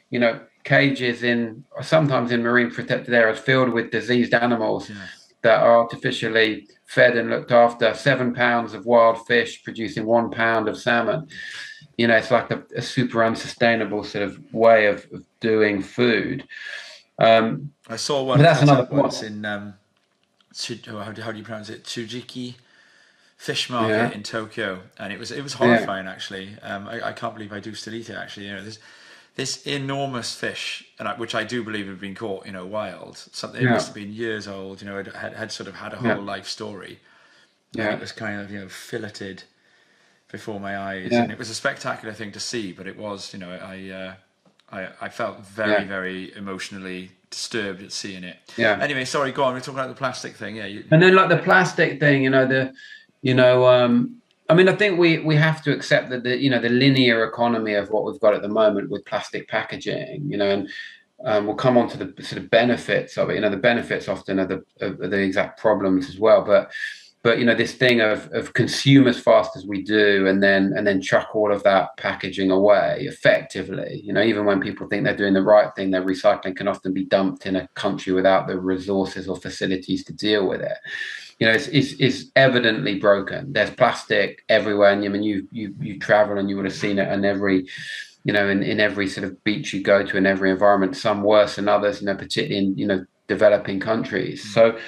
you know cages in sometimes in marine protected areas filled with diseased animals that are artificially fed and looked after, seven pounds of wild fish producing one pound of salmon. You know, it's like a, a super unsustainable sort of way of, of doing food. Um, I saw one. that's another point. in um, oh, how, do, how do you pronounce it? Tsujiki fish market yeah. in Tokyo, and it was it was horrifying yeah. actually. Um, I, I, can't believe I do still eat it actually. You know, there's this enormous fish, and I, which I do believe had been caught, you know, wild. Something yeah. it must have been years old. You know, had had sort of had a whole yeah. life story. Yeah, it was kind of you know filleted before my eyes, yeah. and it was a spectacular thing to see. But it was, you know, I uh, I, I felt very very emotionally disturbed at seeing it. Yeah. Anyway, sorry, go on. We're talking about the plastic thing. Yeah. You, and then like the plastic thing, you know, the you know. um I mean, I think we we have to accept that the you know the linear economy of what we've got at the moment with plastic packaging, you know, and um, we'll come on to the sort of benefits of it. You know, the benefits often are the are the exact problems as well, but but you know this thing of of consume as fast as we do and then and then chuck all of that packaging away effectively you know even when people think they're doing the right thing their recycling can often be dumped in a country without the resources or facilities to deal with it you know, it's, it's, it's evidently broken. There's plastic everywhere, and I mean, you you you travel and you would have seen it in every, you know, in, in every sort of beach you go to, in every environment. Some worse than others, you know, particularly in you know developing countries. Mm. So.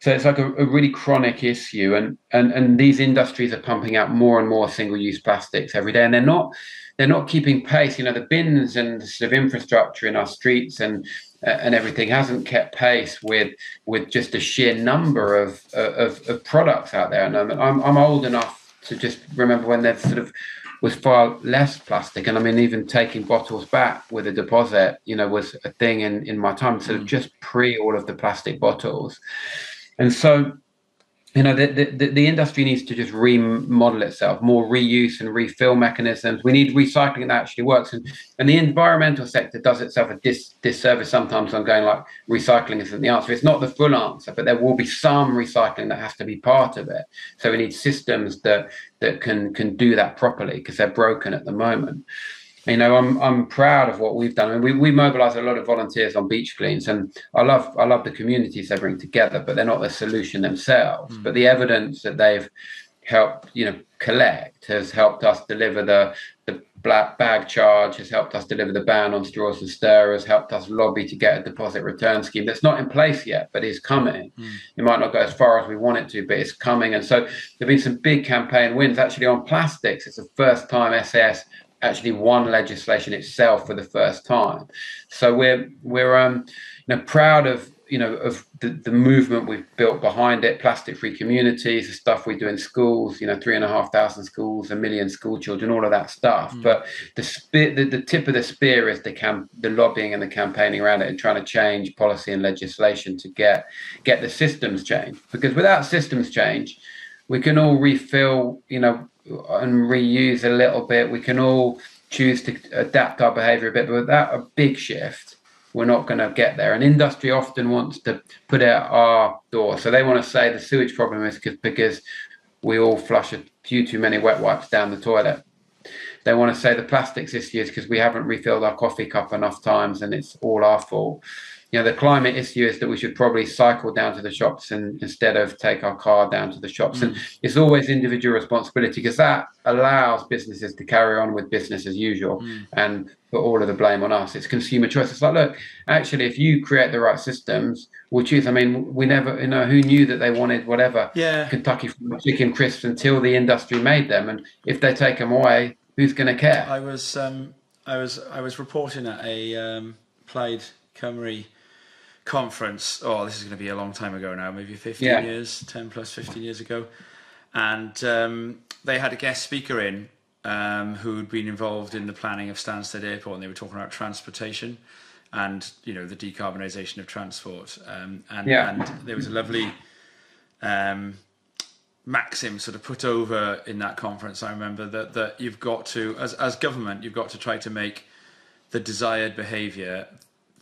So it's like a, a, really chronic issue, and, and and these industries are pumping out more and more single-use plastics every day, and they're not they're not keeping pace. You know, the bins and the sort of infrastructure in our streets and and everything hasn't kept pace with with just a sheer number of of, of products out there. And I'm, I'm, I'm old enough to just remember when there sort of was far less plastic. And I mean, even taking bottles back with a deposit, you know, was a thing in in my time. Sort of mm. just pre all of the plastic bottles, and so you know, the, the, the industry needs to just remodel itself, more reuse and refill mechanisms. We need recycling that actually works. And, and the environmental sector does itself a dis, disservice sometimes on going like recycling isn't the answer. It's not the full answer, but there will be some recycling that has to be part of it. So we need systems that that can can do that properly because they're broken at the moment you know, I'm I'm proud of what we've done. I mean, we we mobilise a lot of volunteers on beach cleans, and I love I love the communities they bring together, but they're not the solution themselves. Mm. But the evidence that they've helped, you know, collect has helped us deliver the the black bag charge, has helped us deliver the ban on straws and stirrers, helped us lobby to get a deposit return scheme that's not in place yet, but is coming. Mm. It might not go as far as we want it to, but it's coming. And so there've been some big campaign wins actually on plastics. It's the first time SAS actually won legislation itself for the first time. So we're we're um, you know proud of you know of the, the movement we've built behind it plastic free communities the stuff we do in schools you know three and a half thousand schools a million school children all of that stuff mm. but the, spear, the the tip of the spear is the camp the lobbying and the campaigning around it and trying to change policy and legislation to get get the systems changed because without systems change we can all refill you know and reuse a little bit. We can all choose to adapt our behavior a bit, but without a big shift, we're not going to get there. And industry often wants to put out our door. So they want to say the sewage problem is because we all flush a few too many wet wipes down the toilet. They want to say the plastics issue is because we haven't refilled our coffee cup enough times and it's all our fault you know the climate issue is that we should probably cycle down to the shops and instead of take our car down to the shops. Mm. and it's always individual responsibility because that allows businesses to carry on with business as usual mm. and put all of the blame on us. It's consumer choice. It's like look actually if you create the right systems we'll choose i mean we never you know who knew that they wanted whatever yeah. Kentucky chicken crisps until the industry made them. And if they take them away who's going to care? I was um i was i was reporting at a um Plaid Cymru conference. Oh, this is going to be a long time ago now, maybe 15 yeah. years, 10 plus 15 years ago. And um, they had a guest speaker in um, who'd been involved in the planning of Stansted Airport, and they were talking about transportation and you know the decarbonisation of transport. Um, and, yeah. and there was a lovely um, maxim sort of put over in that conference. I remember that that you've got to, as as government, you've got to try to make the desired behaviour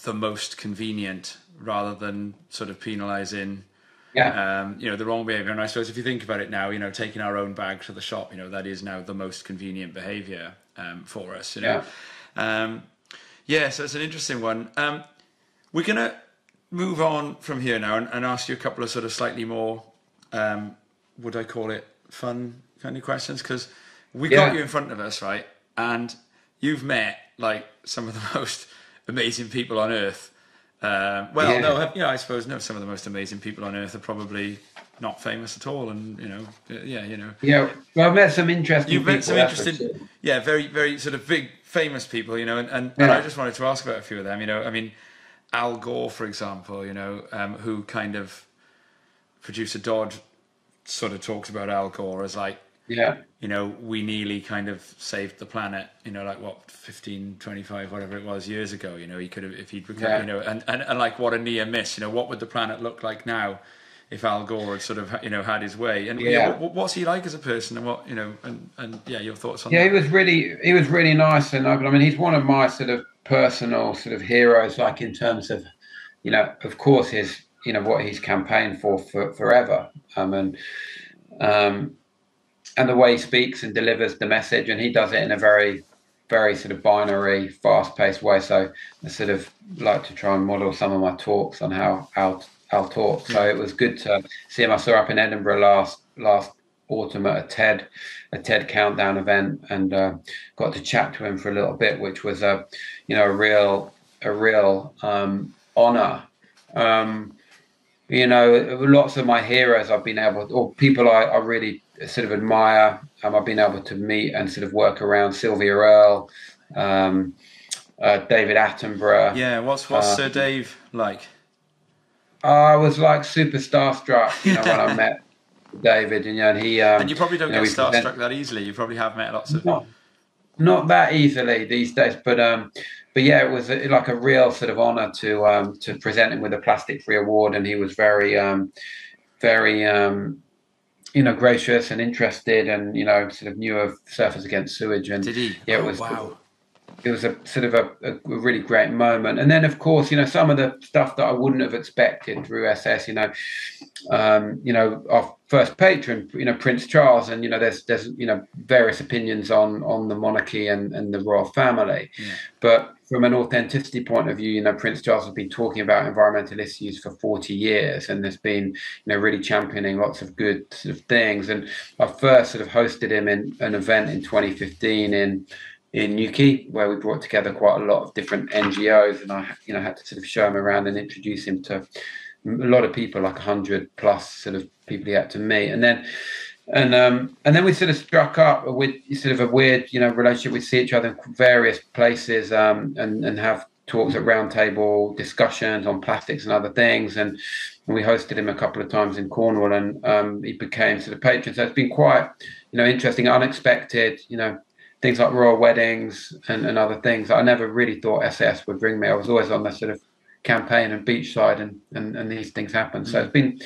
the most convenient rather than sort of penalising yeah. Um, you know, the wrong behaviour. And I suppose if you think about it now, you know, taking our own bag to the shop, you know, that is now the most convenient behaviour um, for us. You know, yeah. Um, yeah. So it's an interesting one. Um, we're gonna move on from here now and, and, ask you a couple of sort of slightly more, um, would I call it fun kind of questions? Because we yeah. got you in front of us, right? And you've met like some of the most amazing people on earth uh, well, yeah. no, yeah, I suppose no. Some of the most amazing people on earth are probably not famous at all, and you know, uh, yeah, you know. Yeah, well, I've met some interesting. You've met some interesting, yeah, very, very sort of big, famous people, you know, and and, yeah. and, I just wanted to ask about a few of them. You know, I mean, Al Gore, for example, you know, um, who kind of producer Dodd sort of talks about Al Gore as like yeah. You know we nearly kind of saved the planet you know like what 15 25 whatever it was years ago you know he could have if he'd become yeah. you know and, and and like what a near miss you know what would the planet look like now if Al Gore had sort of you know had his way? And yeah, yeah. what, what's he like as a person and what you know and and yeah your thoughts on yeah that? he was really he was really nice and I mean he's one of my sort of personal sort of heroes like in terms of you know of course his you know what he's campaigned for for forever. Um and um and the way he speaks and delivers the message, and he does it in a very, very sort of binary, fast-paced way. So I sort of like to try and model some of my talks on how Al Al talks. So it was good to see him. I saw up in Edinburgh last last autumn at a TED a TED countdown event, and uh, got to chat to him for a little bit, which was a you know a real a real um, honor. Um, you know, lots of my heroes I've been able, or people I, I really sort of admire. Um, I've been able to meet and sort of work around Sylvia Earle, um, uh, David Attenborough. Yeah, what's what's uh, Sir Dave like? I was like super starstruck, you know, when I met David, and you know, and he. Um, and you probably don't you know, get starstruck present- that easily. You probably have met lots of. Not, not that easily these days, but um, but yeah, it was a, like a real sort of honor to um to present him with a plastic free award, and he was very um, very um you know, gracious and interested, and you know, sort of knew of Surfers Against Sewage. And did he? Yeah, it Oh, was. wow. It was a sort of a, a really great moment, and then of course, you know, some of the stuff that I wouldn't have expected through SS. You know, um, you know, our first patron, you know, Prince Charles, and you know, there's there's you know various opinions on on the monarchy and and the royal family, Yeah. but from an authenticity point of view, you know, Prince Charles has been talking about environmental issues for 40 years and has been, you know, really championing lots of good sort of things. And I first sort of hosted him in an event in 2015 in in Newquay, where we brought together quite a lot of different NGOs, and I, you know, had to sort of show him around and introduce him to a lot of people, like 100 plus sort of people he had to meet, and then and um, and then we sort of struck up with sort of a weird, you know, relationship. We see each other in various places um, and and have talks at roundtable discussions on plastics and other things. And, and we hosted him a couple of times in Cornwall, and um, he became sort of patron. So it's been quite, you know, interesting, unexpected. You know, things like royal weddings and, and other things. I never really thought SAS would bring me. I was always on the sort of campaign and beachside, and and, and these things happen. So it's been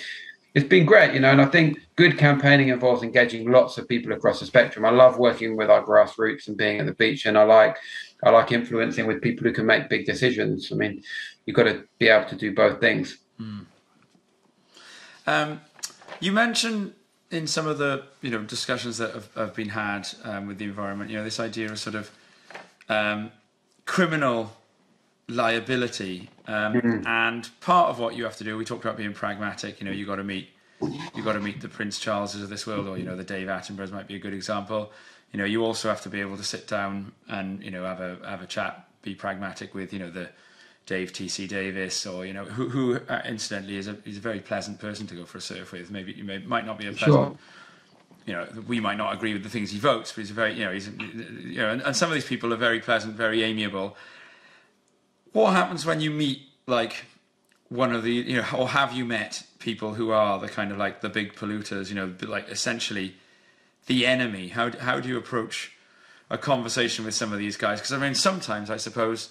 it's been great, you know, and I think good campaigning involves engaging lots of people across the spectrum. I love working with our grassroots and being at the beach, and I like I like influencing with people who can make big decisions. I mean, you've got to be able to do both things. Um, you mentioned in some of the you know discussions that have, have been had um, with the environment, you know, this idea of sort of um, criminal liability, um, and part of what you have to do. We talked about being pragmatic. You know, you got to meet you got to meet the Prince Charleses of this world, or you know, the Dave Attenboroughs might be a good example. You know, you also have to be able to sit down and you know have a have a chat, be pragmatic with you know the Dave T.C. Davies, or you know, who, who uh, incidentally is a is a very pleasant person to go for a surf with. Maybe you may, might not be a pleasant. Sure. You know, we might not agree with the things he votes, but he's a very, you know, he's, you know, and, and some of these people are very pleasant, very amiable. What happens when you meet like one of the, you know, or have you met people who are the kind of like the big polluters? You know, like essentially the enemy. How how do you approach a conversation with some of these guys? Because I mean, sometimes I suppose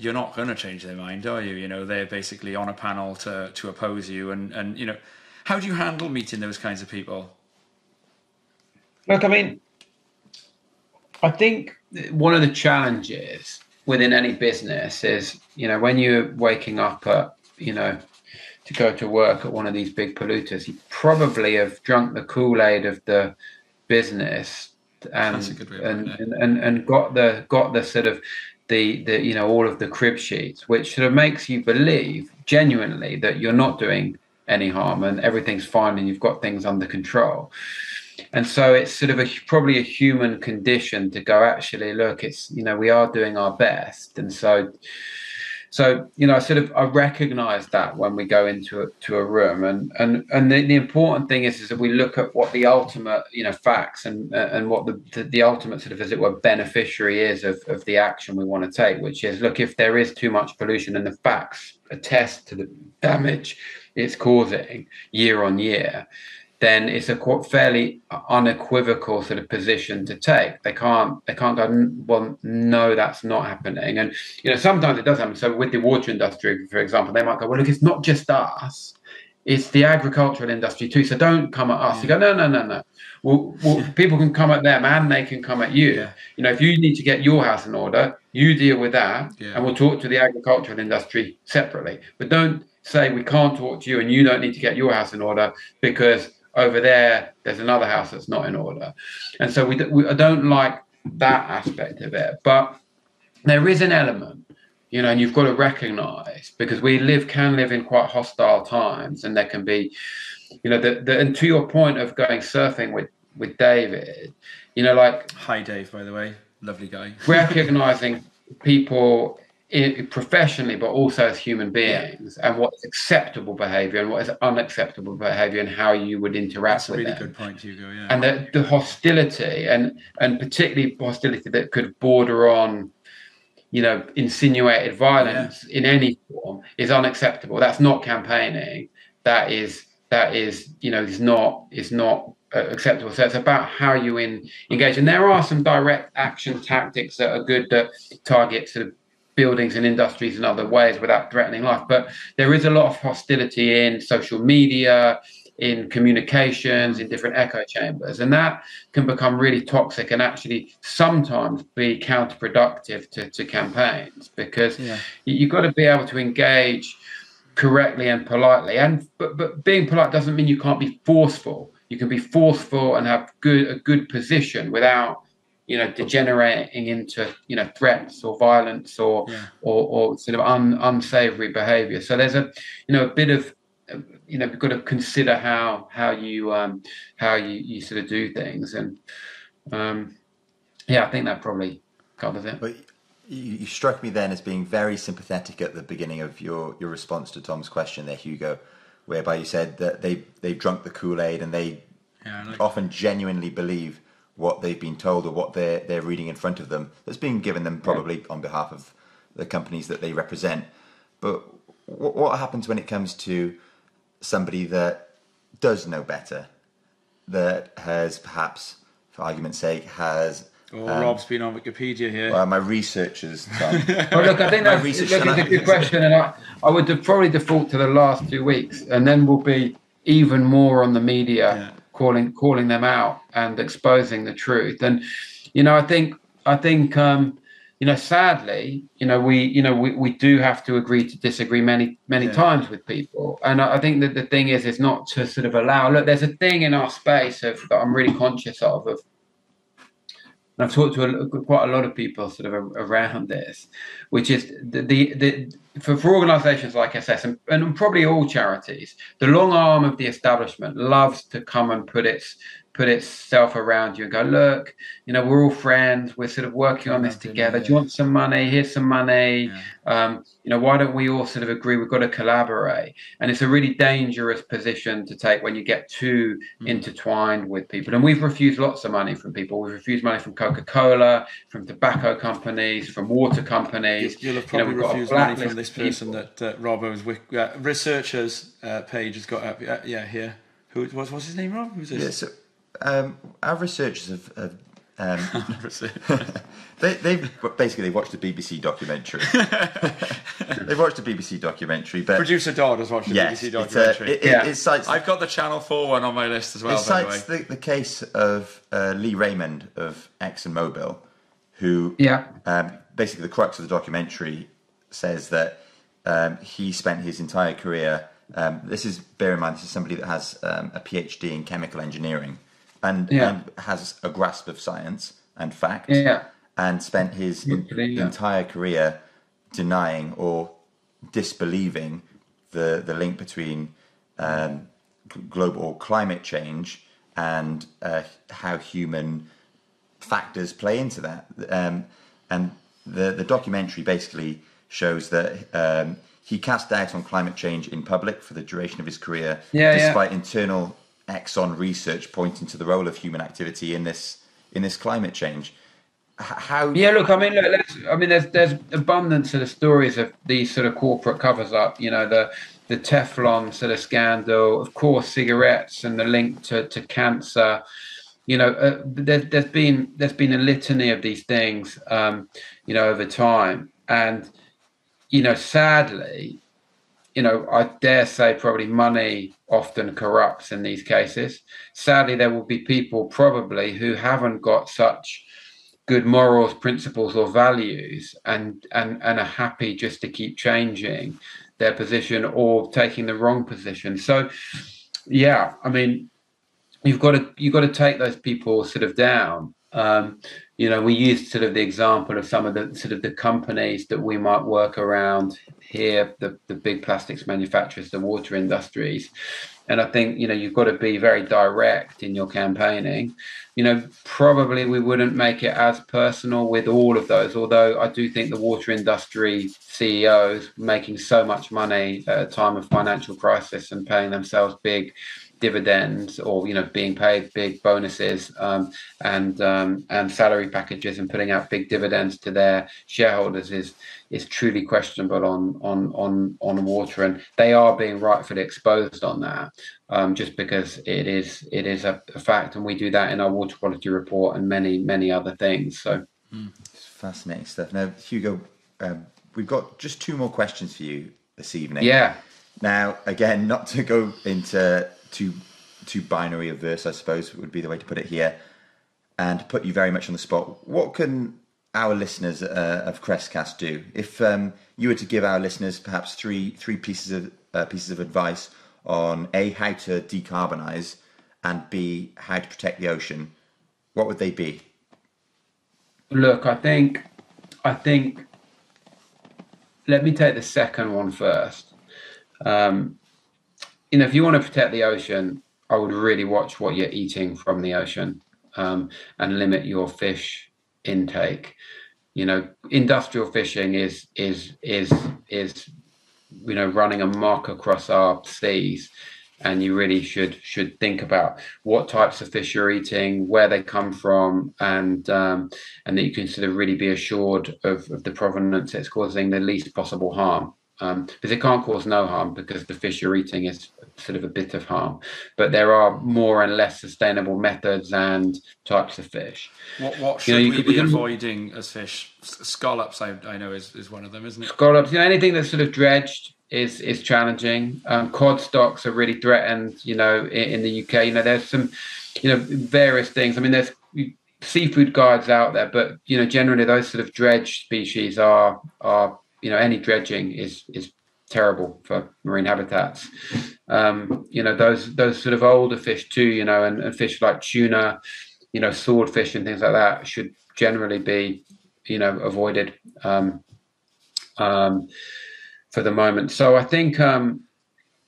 you're not going to change their mind, are you? You know, they're basically on a panel to to oppose you, and and you know, how do you handle meeting those kinds of people? Look, I mean, I think one of the challenges within any business is, you know, when you're waking up at, you know, to go to work at one of these big polluters, you probably have drunk the Kool Aid of the business and That's a good way and, and, and and got the got the sort of the the you know all of the crib sheets, which sort of makes you believe genuinely that you're not doing any harm and everything's fine and you've got things under control. And so it's sort of a probably a human condition to go actually look it's you know we are doing our best. And so so you know i sort of i recognize that when we go into a, to a room and and and the, the important thing is is that we look at what the ultimate you know facts and and what the, the the ultimate sort of as it were beneficiary is of, of the action we want to take which is look if there is too much pollution and the facts attest to the damage it's causing year on year then it's a fairly unequivocal sort of position to take. They can't they can't go well no that's not happening. And you know sometimes it does happen. So with the water industry, for example, they might go well look it's not just us, it's the agricultural industry too. So don't come at us. You go no no no no. Well, well people can come at them and they can come at you. Yeah. You know if you need to get your house in order, you deal with that, Yeah. and we'll talk to the agricultural industry separately. But don't say we can't talk to you and you don't need to get your house in order because over there there's another house that's not in order and so we, we i don't like that aspect of it but there is an element you know and you've got to recognize because we live can live in quite hostile times and there can be you know the, the and to your point of going surfing with with david you know like Hi, Dave. By the way, lovely guy. recognizing people professionally, but also as human beings, and what is acceptable behavior and what is unacceptable behavior, and how you would interact That's a with really them. good point, Hugo. Yeah. And the, the hostility, and and particularly hostility that could border on, you know, insinuated violence in any form, is unacceptable. That's not campaigning. That is that is you know is not is not uh, acceptable. So it's about how you in, engage. And there are some direct action tactics that are good that target sort of buildings and industries in other ways without threatening life. But there is a lot of hostility in social media, in communications, in different echo chambers. And that can become really toxic and actually sometimes be counterproductive to, to campaigns because yeah. you've got to be able to engage correctly and politely. And but but being polite doesn't mean you can't be forceful. You can be forceful and have good a good position without you know degenerating into you know threats or violence or yeah. or, or sort of un, unsavory behavior. So there's a you know a bit of you know you've got to consider how how you um how you you sort of do things and um yeah I think that probably covers it. But you, you struck me then as being very sympathetic at the beginning of your your response to Tom's question there, Hugo, whereby you said that they they've drunk the Kool Aid and they yeah, like often genuinely believe what they've been told or what they're they're reading in front of them that's being given them probably yeah. on behalf of the companies that they represent. But what, what happens when it comes to somebody that does know better, that has perhaps, for argument's sake, has Oh, um, Rob's been on Wikipedia here. Well, my researchers. well, look, I think that's look, it's a good question, and I, I would probably default to the last two weeks, and then we'll be even more on the media yeah. Calling calling them out and exposing the truth. And you know, I think I think um, you know, sadly, you know, we you know we, we do have to agree to disagree many many yeah. times with people. And I, I think that the thing is, is not to sort of allow. Look, there's a thing in our space of that I'm really conscious of of I've talked to a, quite a lot of people sort of around this, which is the the, the for, for organisations like SS and, and probably all charities, the long arm of the establishment loves to come and put its put itself around you and go, look, you know, we're all friends. We're sort of working on this together. Do you want some money? Here's some money. Yeah. Um, you know, why don't we all sort of agree we've got to collaborate? And it's a really dangerous position to take when you get too mm. intertwined with people. And we've refused lots of money from people. We've refused money from Coca-Cola, from tobacco companies, from water companies. You'll have probably you know, refused money from this person that uh, Rob owes. Uh, researchers uh, page has got up. Uh, yeah, here. Who what's, what's his name, Rob? Who's this? Yeah, so um, our researchers have, have um, they, they've basically they watched a BBC documentary. they've watched a BBC documentary, but producer Dodd has watched a yes, BBC uh, documentary. It, yeah. it, cites, I've got the Channel Four one on my list as well. It cites the, the, case of uh, Lee Raymond of ExxonMobil, who yeah. Um, basically the crux of the documentary says that um, he spent his entire career. Um, this is bear in mind this is somebody that has um, a PhD in chemical engineering and, yeah. and has a grasp of science and fact, yeah. and spent his in, entire career denying or disbelieving the the link between um, global climate change and uh, how human factors play into that. Um, and the the documentary basically shows that um, he cast doubt on climate change in public for the duration of his career, yeah, despite yeah. internal Exxon research pointing to the role of human activity in this in this climate change. How? Yeah, look, I mean, look, I mean, there's there's abundance of the stories of these sort of corporate covers up. You know, the the Teflon sort of scandal, of course, cigarettes and the link to, to cancer. You know, uh, there, there's been there's been a litany of these things, um, you know, over time, and you know, sadly, you know, I dare say probably money often corrupts in these cases. Sadly, there will be people probably who haven't got such good morals, principles, or values, and and and are happy just to keep changing their position or taking the wrong position. So, yeah, I mean, you've got to you've got to take those people sort of down. Um, you know, we used sort of the example of some of the sort of the companies that we might work around here, the, the big plastics manufacturers, the water industries. And I think, you know, you've got to be very direct in your campaigning. You know, probably we wouldn't make it as personal with all of those, although I do think the water industry CEOs making so much money at a time of financial crisis and paying themselves big dividends or you know being paid big bonuses um, and um, and salary packages and putting out big dividends to their shareholders is is truly questionable on on on on water. And they are being rightfully exposed on that um, just because it is it is a, a, fact. And we do that in our water quality report and many many other things. So. Mm. fascinating stuff. Now Hugo um, we've got just two more questions for you this evening. Yeah. Now again not to go into too too binary averse, I suppose would be the way to put it here, and put you very much on the spot. What can our listeners uh, of Crestcast do if um, you were to give our listeners perhaps three three pieces of uh, pieces of advice on a how to decarbonize and b how to protect the ocean? What would they be? Look, I think, I think. Let me take the second one first. Um, you know, if you want to protect the ocean, I would really watch what you're eating from the ocean um, and limit your fish intake. You know, industrial fishing is is is is you know running amok across our seas and you really should should think about what types of fish you're eating, where they come from, and um, and that you can sort of really be assured of, of the provenance it's causing the least possible harm. Um, because it can't cause no harm because the fish you're eating is sort of a bit of harm. But there are more and less sustainable methods and types of fish. What, what should you know, we be avoiding as fish? Scallops, I, I know, is, is one of them, isn't it? Scallops, you know, anything that's sort of dredged, is is challenging. Um, cod stocks are really threatened. You know, in, in, the UK, you know, there's some, you know, various things. I mean, there's seafood guides out there, but you know, generally those sort of dredge species are are you know any dredging is is terrible for marine habitats. Um, you know, those those sort of older fish too. You know, and, and fish like tuna, you know, swordfish and things like that should generally be you know avoided. Um, um, for the moment. So I think, um,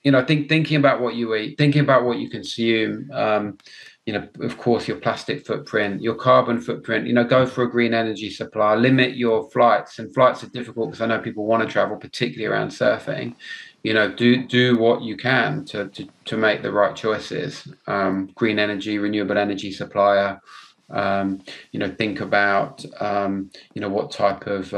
you know, I think thinking about what you eat, thinking about what you consume, um, you know, of course, your plastic footprint, your carbon footprint, you know, go for a green energy supply, limit your flights. And flights are difficult because I know people want to travel, particularly around surfing. You know, do do what you can to to, to make the right choices. Um, green energy, renewable energy supplier. Um, you know, think about um, you know what type of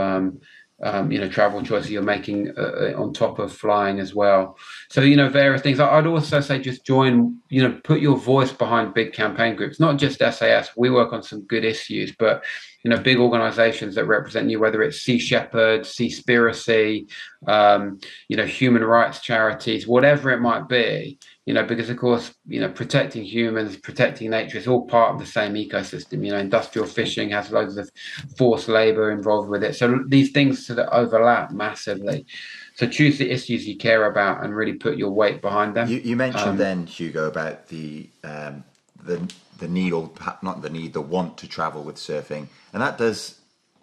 um, you know travel choices you're making uh, uh, on top of flying as well. So you know various things. I'd also say just join you know put your voice behind big campaign groups not just sas we work on some good issues but you know big organizations that represent you whether it's sea shepherd seaspiracy um, you know human rights charities whatever it might be you know, because of course, you know, protecting humans, protecting nature is all part of the same ecosystem. You know, industrial fishing has loads of forced labor involved with it. So these things sort of overlap massively. So choose the issues you care about and really put your weight behind them. You, you mentioned um, then, Hugo, about the um, the the need or not the need, the want to travel with surfing, and that does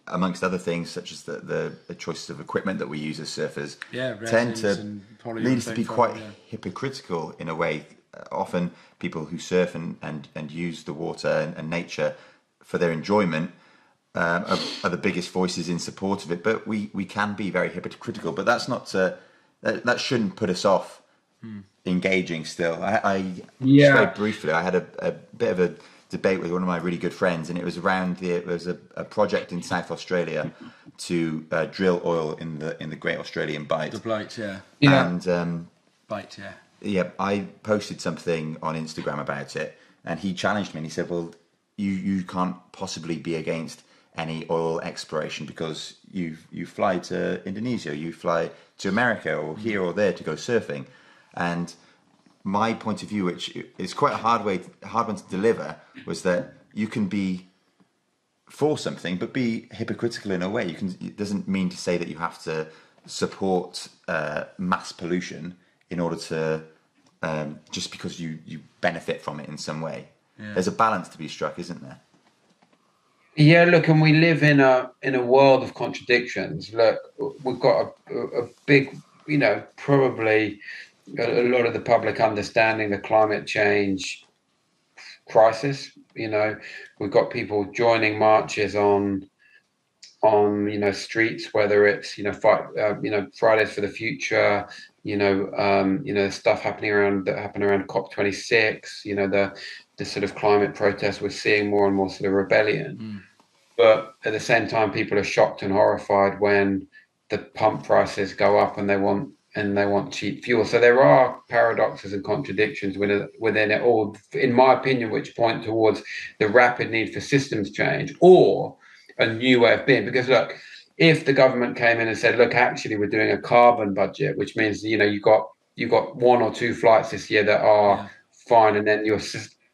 amongst other things, such as the, the, the choices of equipment that we use as surfers, yeah, tend to lead us to be quite yeah. hypocritical in a way. Uh, often, people who surf and, and, and use the water and, and nature for their enjoyment um, are, are, the biggest voices in support of it. But we, we can be very hypocritical. But that's not to, that, that shouldn't put us off hmm. engaging. Still, I, I yeah. very briefly, I had a, a bit of a debate with one of my really good friends, and it was around the it was a, a project in South Australia to uh, drill oil in the in the Great Australian Bight. The Bight, yeah, yeah, and um, Bight, yeah, yeah. I posted something on Instagram about it, and he challenged me, and he said, "Well, you you can't possibly be against." any oil exploration because you you fly to Indonesia, you fly to America or here or there to go surfing, and my point of view, which is quite a hard way, hard one to deliver, was that you can be for something, but be hypocritical in a way. You can. It doesn't mean to say that you have to support uh, mass pollution in order to um, just because you you benefit from it in some way. Yeah. There's a balance to be struck, isn't there? Yeah, look, and we live in a in a world of contradictions. Look, we've got a, a big, you know, probably a lot of the public understanding the climate change crisis. You know, we've got people joining marches on on you know streets, whether it's you know fight, uh, you know Fridays for the Future, you know um, you know stuff happening around that happen around COP twenty six. You know the the sort of climate protests. We're seeing more and more sort of rebellion, mm. but at the same time, people are shocked and horrified when the pump prices go up and they want and they want cheap fuel. So there are paradoxes and contradictions within, within it all, in my opinion, which point towards the rapid need for systems change or a new way of being. Because look, if the government came in and said, "Look, actually, we're doing a carbon budget," which means you know you got you got one or two flights this year that are yeah. fine, and then your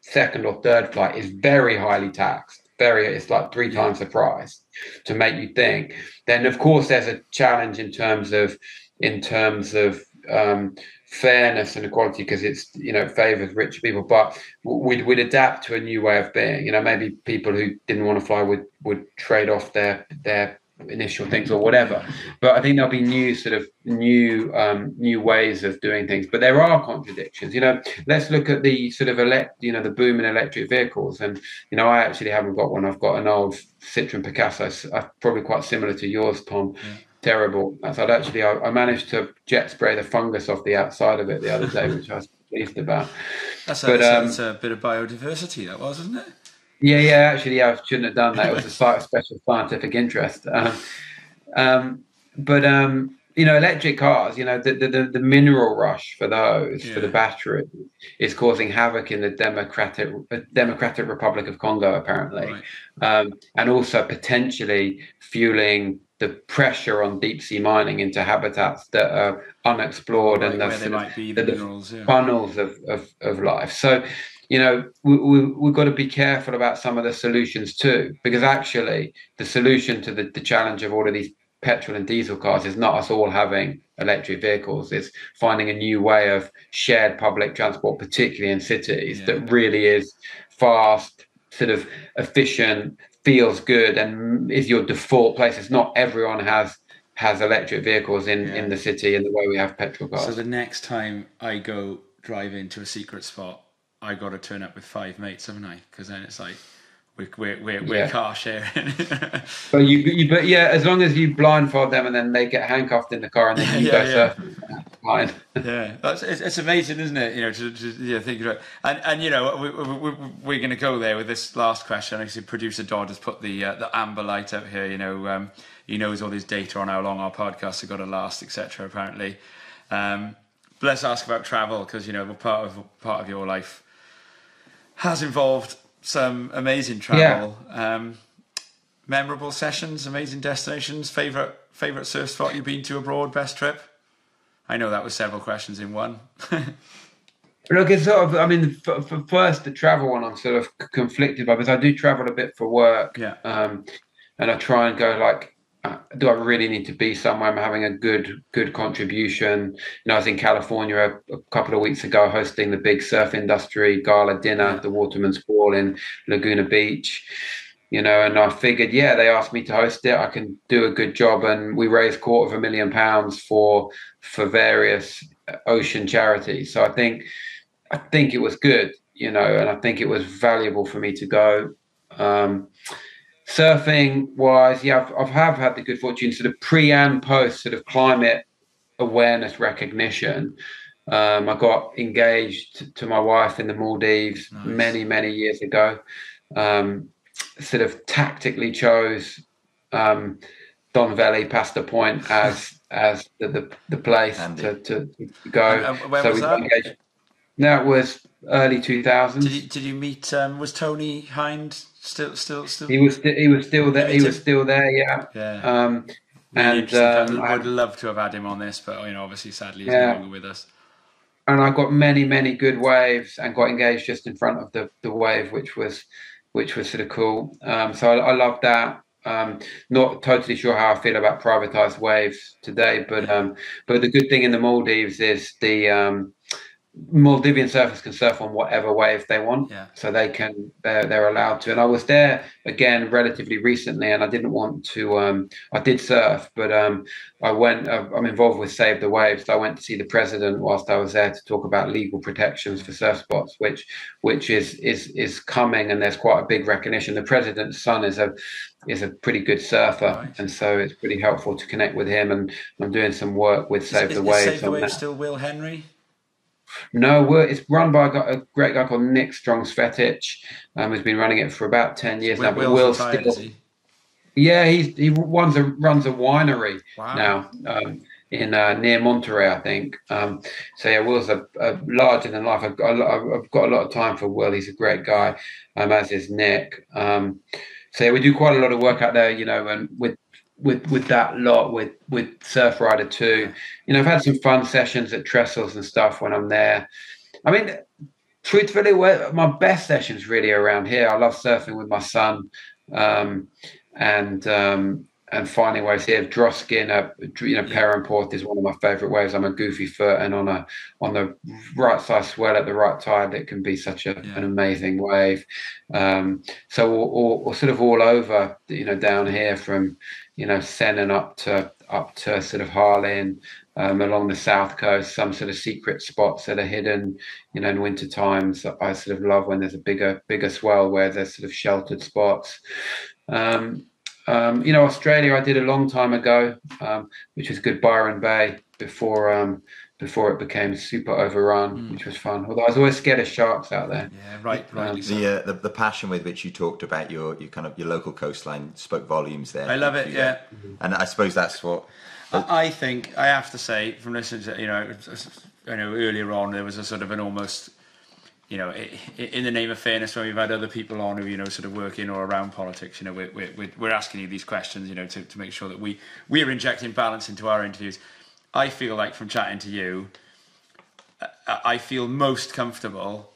second or third flight is very highly taxed. Very, it's like three times the price to make you think. Then of course there's a challenge in terms of in terms of um, fairness and equality because it's you know favors rich people but we'd, we'd adapt to a new way of being. You know maybe people who didn't want to fly would would trade off their their initial things or whatever but i think there'll be new sort of new um new ways of doing things but there are contradictions. You know let's look at the sort of elect you know the boom in electric vehicles and you know i actually haven't got one. I've got an old citroen picasso uh, probably quite similar to yours tom. Yeah terrible. I'd actually, I, I, managed to jet spray the fungus off the outside of it the other day, which I was pleased about. That's, but, a, that's um, a bit of biodiversity, that was, isn't it? Yeah, yeah. Actually, yeah, I shouldn't have done that. It was a site of special scientific interest. Um, um, but um, you know, electric cars. You know, the the, the mineral rush for those yeah. for the battery is causing havoc in the democratic Democratic Republic of Congo, apparently, right. Um, and also potentially fueling the pressure on deep sea mining into habitats that are unexplored right, and the, the, minerals, yeah. funnels of, of, of life. So, you know, we, we, we've got to be careful about some of the solutions too, because actually the solution to the, the challenge of all of these petrol and diesel cars is not us all having electric vehicles. It's finding a new way of shared public transport, particularly in cities, yeah. that really is fast, sort of efficient, feels good and is your default place. It's not everyone has has electric vehicles in yeah. in the city in the way we have petrol cars. So the next time I go drive into a secret spot, I got to turn up with five mates, haven't I? Because then it's like we're we're we're, we're yeah. car sharing. but you, you but yeah, as long as you blindfold them and then they get handcuffed in the car and then you yeah, go surfing fine. yeah, that's it's, it's, amazing, isn't it? You know, to, to yeah, think about and and you know we, we, are going to go there with this last question. I see producer Dodd has put the uh, the amber light up here. You know, um, he knows all this data on how long our podcasts have got to last, etc. Apparently, um, but let's ask about travel because you know part of part of your life has involved some amazing travel. Yeah. Um, memorable sessions, amazing destinations, favorite favorite surf spot you've been to abroad, best trip. I know that was several questions in one. Look, it's sort of. I mean, for, for, first the travel one, I'm sort of conflicted by because I do travel a bit for work. Yeah. Um, and I try and go like, uh, do I really need to be somewhere? I'm having a good good contribution. You know, I was in California a, a couple of weeks ago hosting the big surf industry gala dinner, the Waterman's Ball in Laguna Beach you know, and I figured, yeah, they asked me to host it. I can do a good job, and we raised quarter of a million pounds for for various ocean charities. So I think, I think it was good, you know, and I think it was valuable for me to go. Um, surfing wise, yeah, I've, I've have had the good fortune, sort of pre and post, sort of climate awareness recognition. Um, I got engaged to my wife in the Maldives nice. many, many years ago. Um, sort of tactically chose um, Dhonveli Pasta Point as as the the, the place to, to, to, go. And, and so was that? Engaged. That was early two thousands. Did you, did you meet? Um, was Tony Hinde still still still? He was he was still there. He was still there. Yeah. Yeah. Um, and um, I would love to have had him on this, but you know, obviously, sadly, he's yeah. no longer with us. And I got many, many good waves, and got engaged just in front of the the wave, which was which was sort of cool. Um, so I, I love that. Um, not totally sure how I feel about privatized waves today, but um, but the good thing in the Maldives is the um, Maldivian surfers can surf on whatever wave they want, yeah. so they can they're, they're allowed to. And I was there again relatively recently, and I didn't want to. Um, I did surf, but um, I went. Uh, I'm involved with Save the Waves. So I went to see the president whilst I was there to talk about legal protections for surf spots, which which is is is coming, and there's quite a big recognition. The president's son is a is a pretty good surfer, right. and so it's pretty helpful to connect with him. And I'm doing some work with Save is, the Waves. Save the Waves still Will Henry? No, it's run by a, great guy called Nick Strong Svetic, um, who's been running it for about ten years now. But Will still, he? yeah, he's, he runs a runs a winery wow. now um, in uh, near Monterey, I think. Um, so yeah, Will's a, a larger than life. I've got, a, I've got a lot of time for Will. He's a great guy, um, as is Nick. Um, so we do quite a lot of work out there, you know, and with with with that lot with with Surfrider too. You know, I've had some fun sessions at Trestles and stuff when I'm there. I mean, truthfully, my best sessions really around here. I love surfing with my son, um, and um, and finding waves here. Droskyn, uh, you know, Perranporth is one of my favourite waves. I'm a goofy foot, and on a on the right side swell at the right tide, it can be such a, yeah. an amazing wave. Um, so, or, or, or, sort of all over, you know, down here from you know Sennen up to up to sort of Harlyn, um, along the south coast, some sort of secret spots that are hidden, you know, in winter times. I sort of love when there's a bigger, bigger swell where there's sort of sheltered spots. Um, um, you know, Australia, I did a long time ago, um, which was good Byron Bay before um, before it became super overrun, mm. which was fun. Although I was always scared of sharks out there. Yeah, right, right. Um, the, uh, the, the passion with which you talked about your your kind of your local coastline spoke volumes there. I love it. Yeah, and I suppose that's what. I think I have to say from listening to you know, I know earlier on there was a sort of an almost you know, in the name of fairness, when we've had other people on who, you know, sort of work in or around politics, you know, we're, we're, we're asking you these questions, you know, to, to make sure that we, we're injecting balance into our interviews. I feel like from chatting to you, I feel most comfortable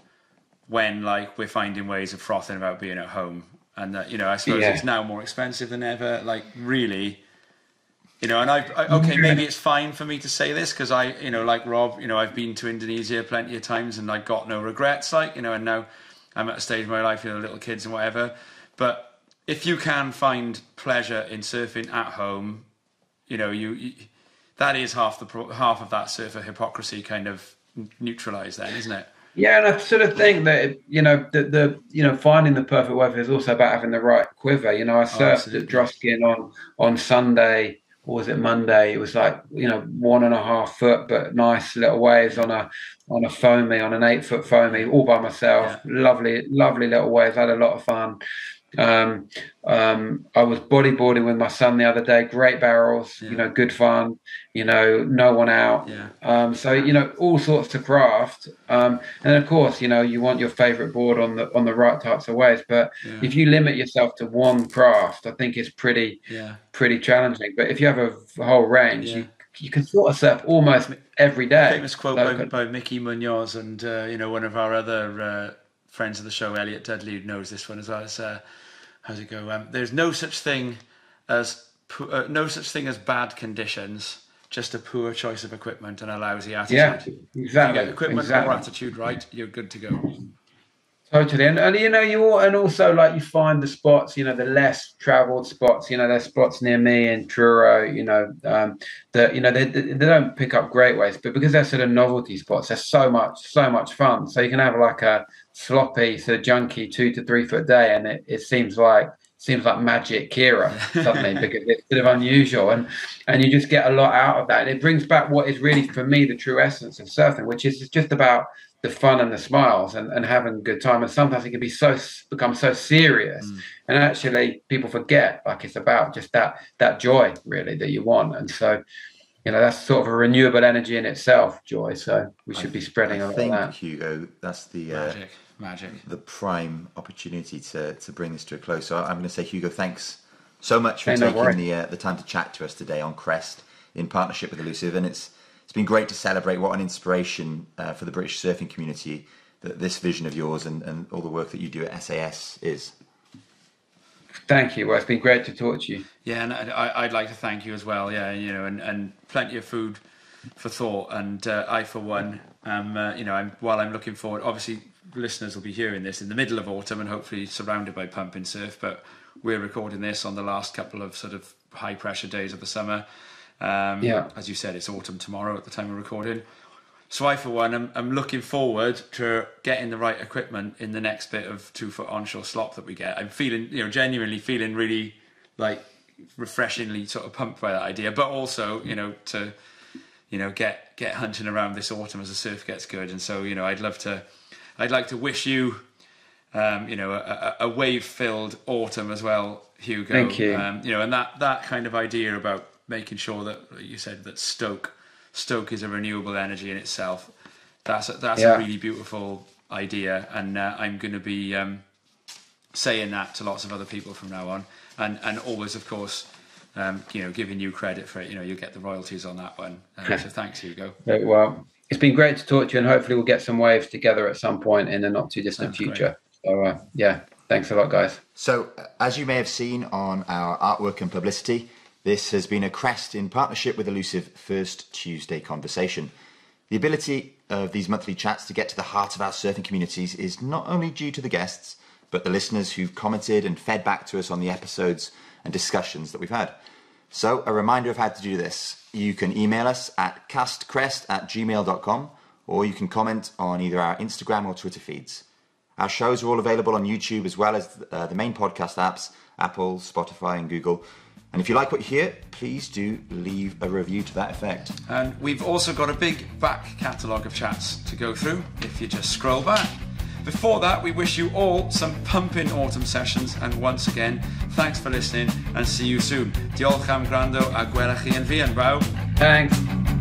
when, like, we're finding ways of frothing about being at home. And that, you know, I suppose yeah. it's now more expensive than ever. Like, really, you know, and I've I, okay, mm-hmm. maybe it's fine for me to say this because I, you know, like Rob, you know, I've been to Indonesia plenty of times and I got no regrets, like you know, and now I'm at a stage in my life, you know, little kids and whatever. But if you can find pleasure in surfing at home, you know, you, you that is half the half of that surfer hypocrisy kind of neutralized, then, isn't it? Yeah, and I sort of think that you know the, the you know finding the perfect weather is also about having the right quiver. You know, I oh, surfed oh, at Droskyn on on Sunday or was it Monday? It was like you know one and a half foot, but nice little waves on a on a foamy on an eight foot foamy all by myself. Yeah. Lovely, lovely little waves. Had a lot of fun. Um, um, I was bodyboarding with my son the other day. Great barrels, yeah. you know, good fun. You know, no one out. Yeah. Um, so you know, all sorts of craft. Um, and of course, you know, you want your favourite board on the on the right types of waves. But yeah. if you limit yourself to one craft, I think it's pretty yeah. pretty challenging. But if you have a whole range, you you can sort of surf almost every day. Famous quote by, by, Mickey Munoz and uh, you know one of our other uh, friends of the show, Elliot Dudley, knows this one as well. It's, uh, how's it go? Um, there's no such thing as uh, no such thing as bad conditions. Just a poor choice of equipment and a lousy attitude. Yeah, exactly. You get equipment exactly. or attitude right, you're good to go. Totally, and, and you know you all, and also like you find the spots, you know, the less travelled spots. You know, there's spots near me in Truro. You know, um, that you know they, they don't pick up great waves, but because they're sort of novelty spots, they're so much so much fun. So you can have like a sloppy sort of junky two to three foot day, and it, it seems like seems like magic Kira suddenly because it's sort of unusual and and you just get a lot out of that and it brings back what is really for me the true essence of surfing which is just about the fun and the smiles and, and having a good time. And sometimes it can be so become so serious, mm. and actually people forget like it's about just that that joy really that you want. And so, you know, that's sort of a renewable energy in itself, joy. So we should I, be spreading I think, that. Hugo, that's the magic, uh, magic, the prime opportunity to to bring this to a close. So I'm going to say, Hugo, thanks so much for hey, taking no the uh, the time to chat to us today on Crest in partnership with Elusive, and it's it's been great to celebrate what an inspiration uh, for the British surfing community that this vision of yours and, and all the work that you do at SAS is. Thank you. Well, it's been great to talk to you. Yeah, and I, would like to thank you as well. Yeah, you know, and, and plenty of food for thought. And uh, I, for one, um, uh, you know, I'm, while I'm looking forward, obviously listeners will be hearing this in the middle of autumn and hopefully surrounded by pumping surf. But we're recording this on the last couple of sort of high pressure days of the summer. Um, yeah. As you said, it's autumn tomorrow at the time of recording. So I, for one, am, am looking forward to getting the right equipment in the next bit of two foot onshore slop that we get. I'm feeling, you know, genuinely feeling really like refreshingly sort of pumped by that idea, but also, you know, to, you know, get get hunting around this autumn as the surf gets good. And so, you know, I'd love to, I'd like to wish you, um, you know, a, a wave filled autumn as well, Hugo. Thank you. Um, you know, and that that kind of idea about making sure that you said that Stoke Stoke is a renewable energy in itself. That's a, that's yeah. a really beautiful idea, and uh, I'm going to be um, saying that to lots of other people from now on, and and always, of course, um, you know, giving you credit for it. You know, you get the royalties on that one. Uh, so thanks, Hugo. Well, it's been great to talk to you, and hopefully we'll get some waves together at some point in the not too distant Sounds future. So uh, yeah, thanks a lot, guys. So, uh, as you may have seen on our artwork and publicity, this has been a Crest in partnership with Elusive First Tuesday Conversation. The ability of these monthly chats to get to the heart of our surfing communities is not only due to the guests, but the listeners who've commented and fed back to us on the episodes and discussions that we've had. So, a reminder of how to do this. You can email us at castcrest at gmail.com or you can comment on either our Instagram or Twitter feeds. Our shows are all available on YouTube as well as uh, the main podcast apps Apple, Spotify, and Google. And if you like what you hear, please do leave a review to that effect. And we've also got a big back catalogue of chats to go through if you just scroll back. Before that, we wish you all some pumping autumn sessions, and once again, thanks for listening and see you soon. Diolch am grando a gwelwch chi yn fi yn. Thanks.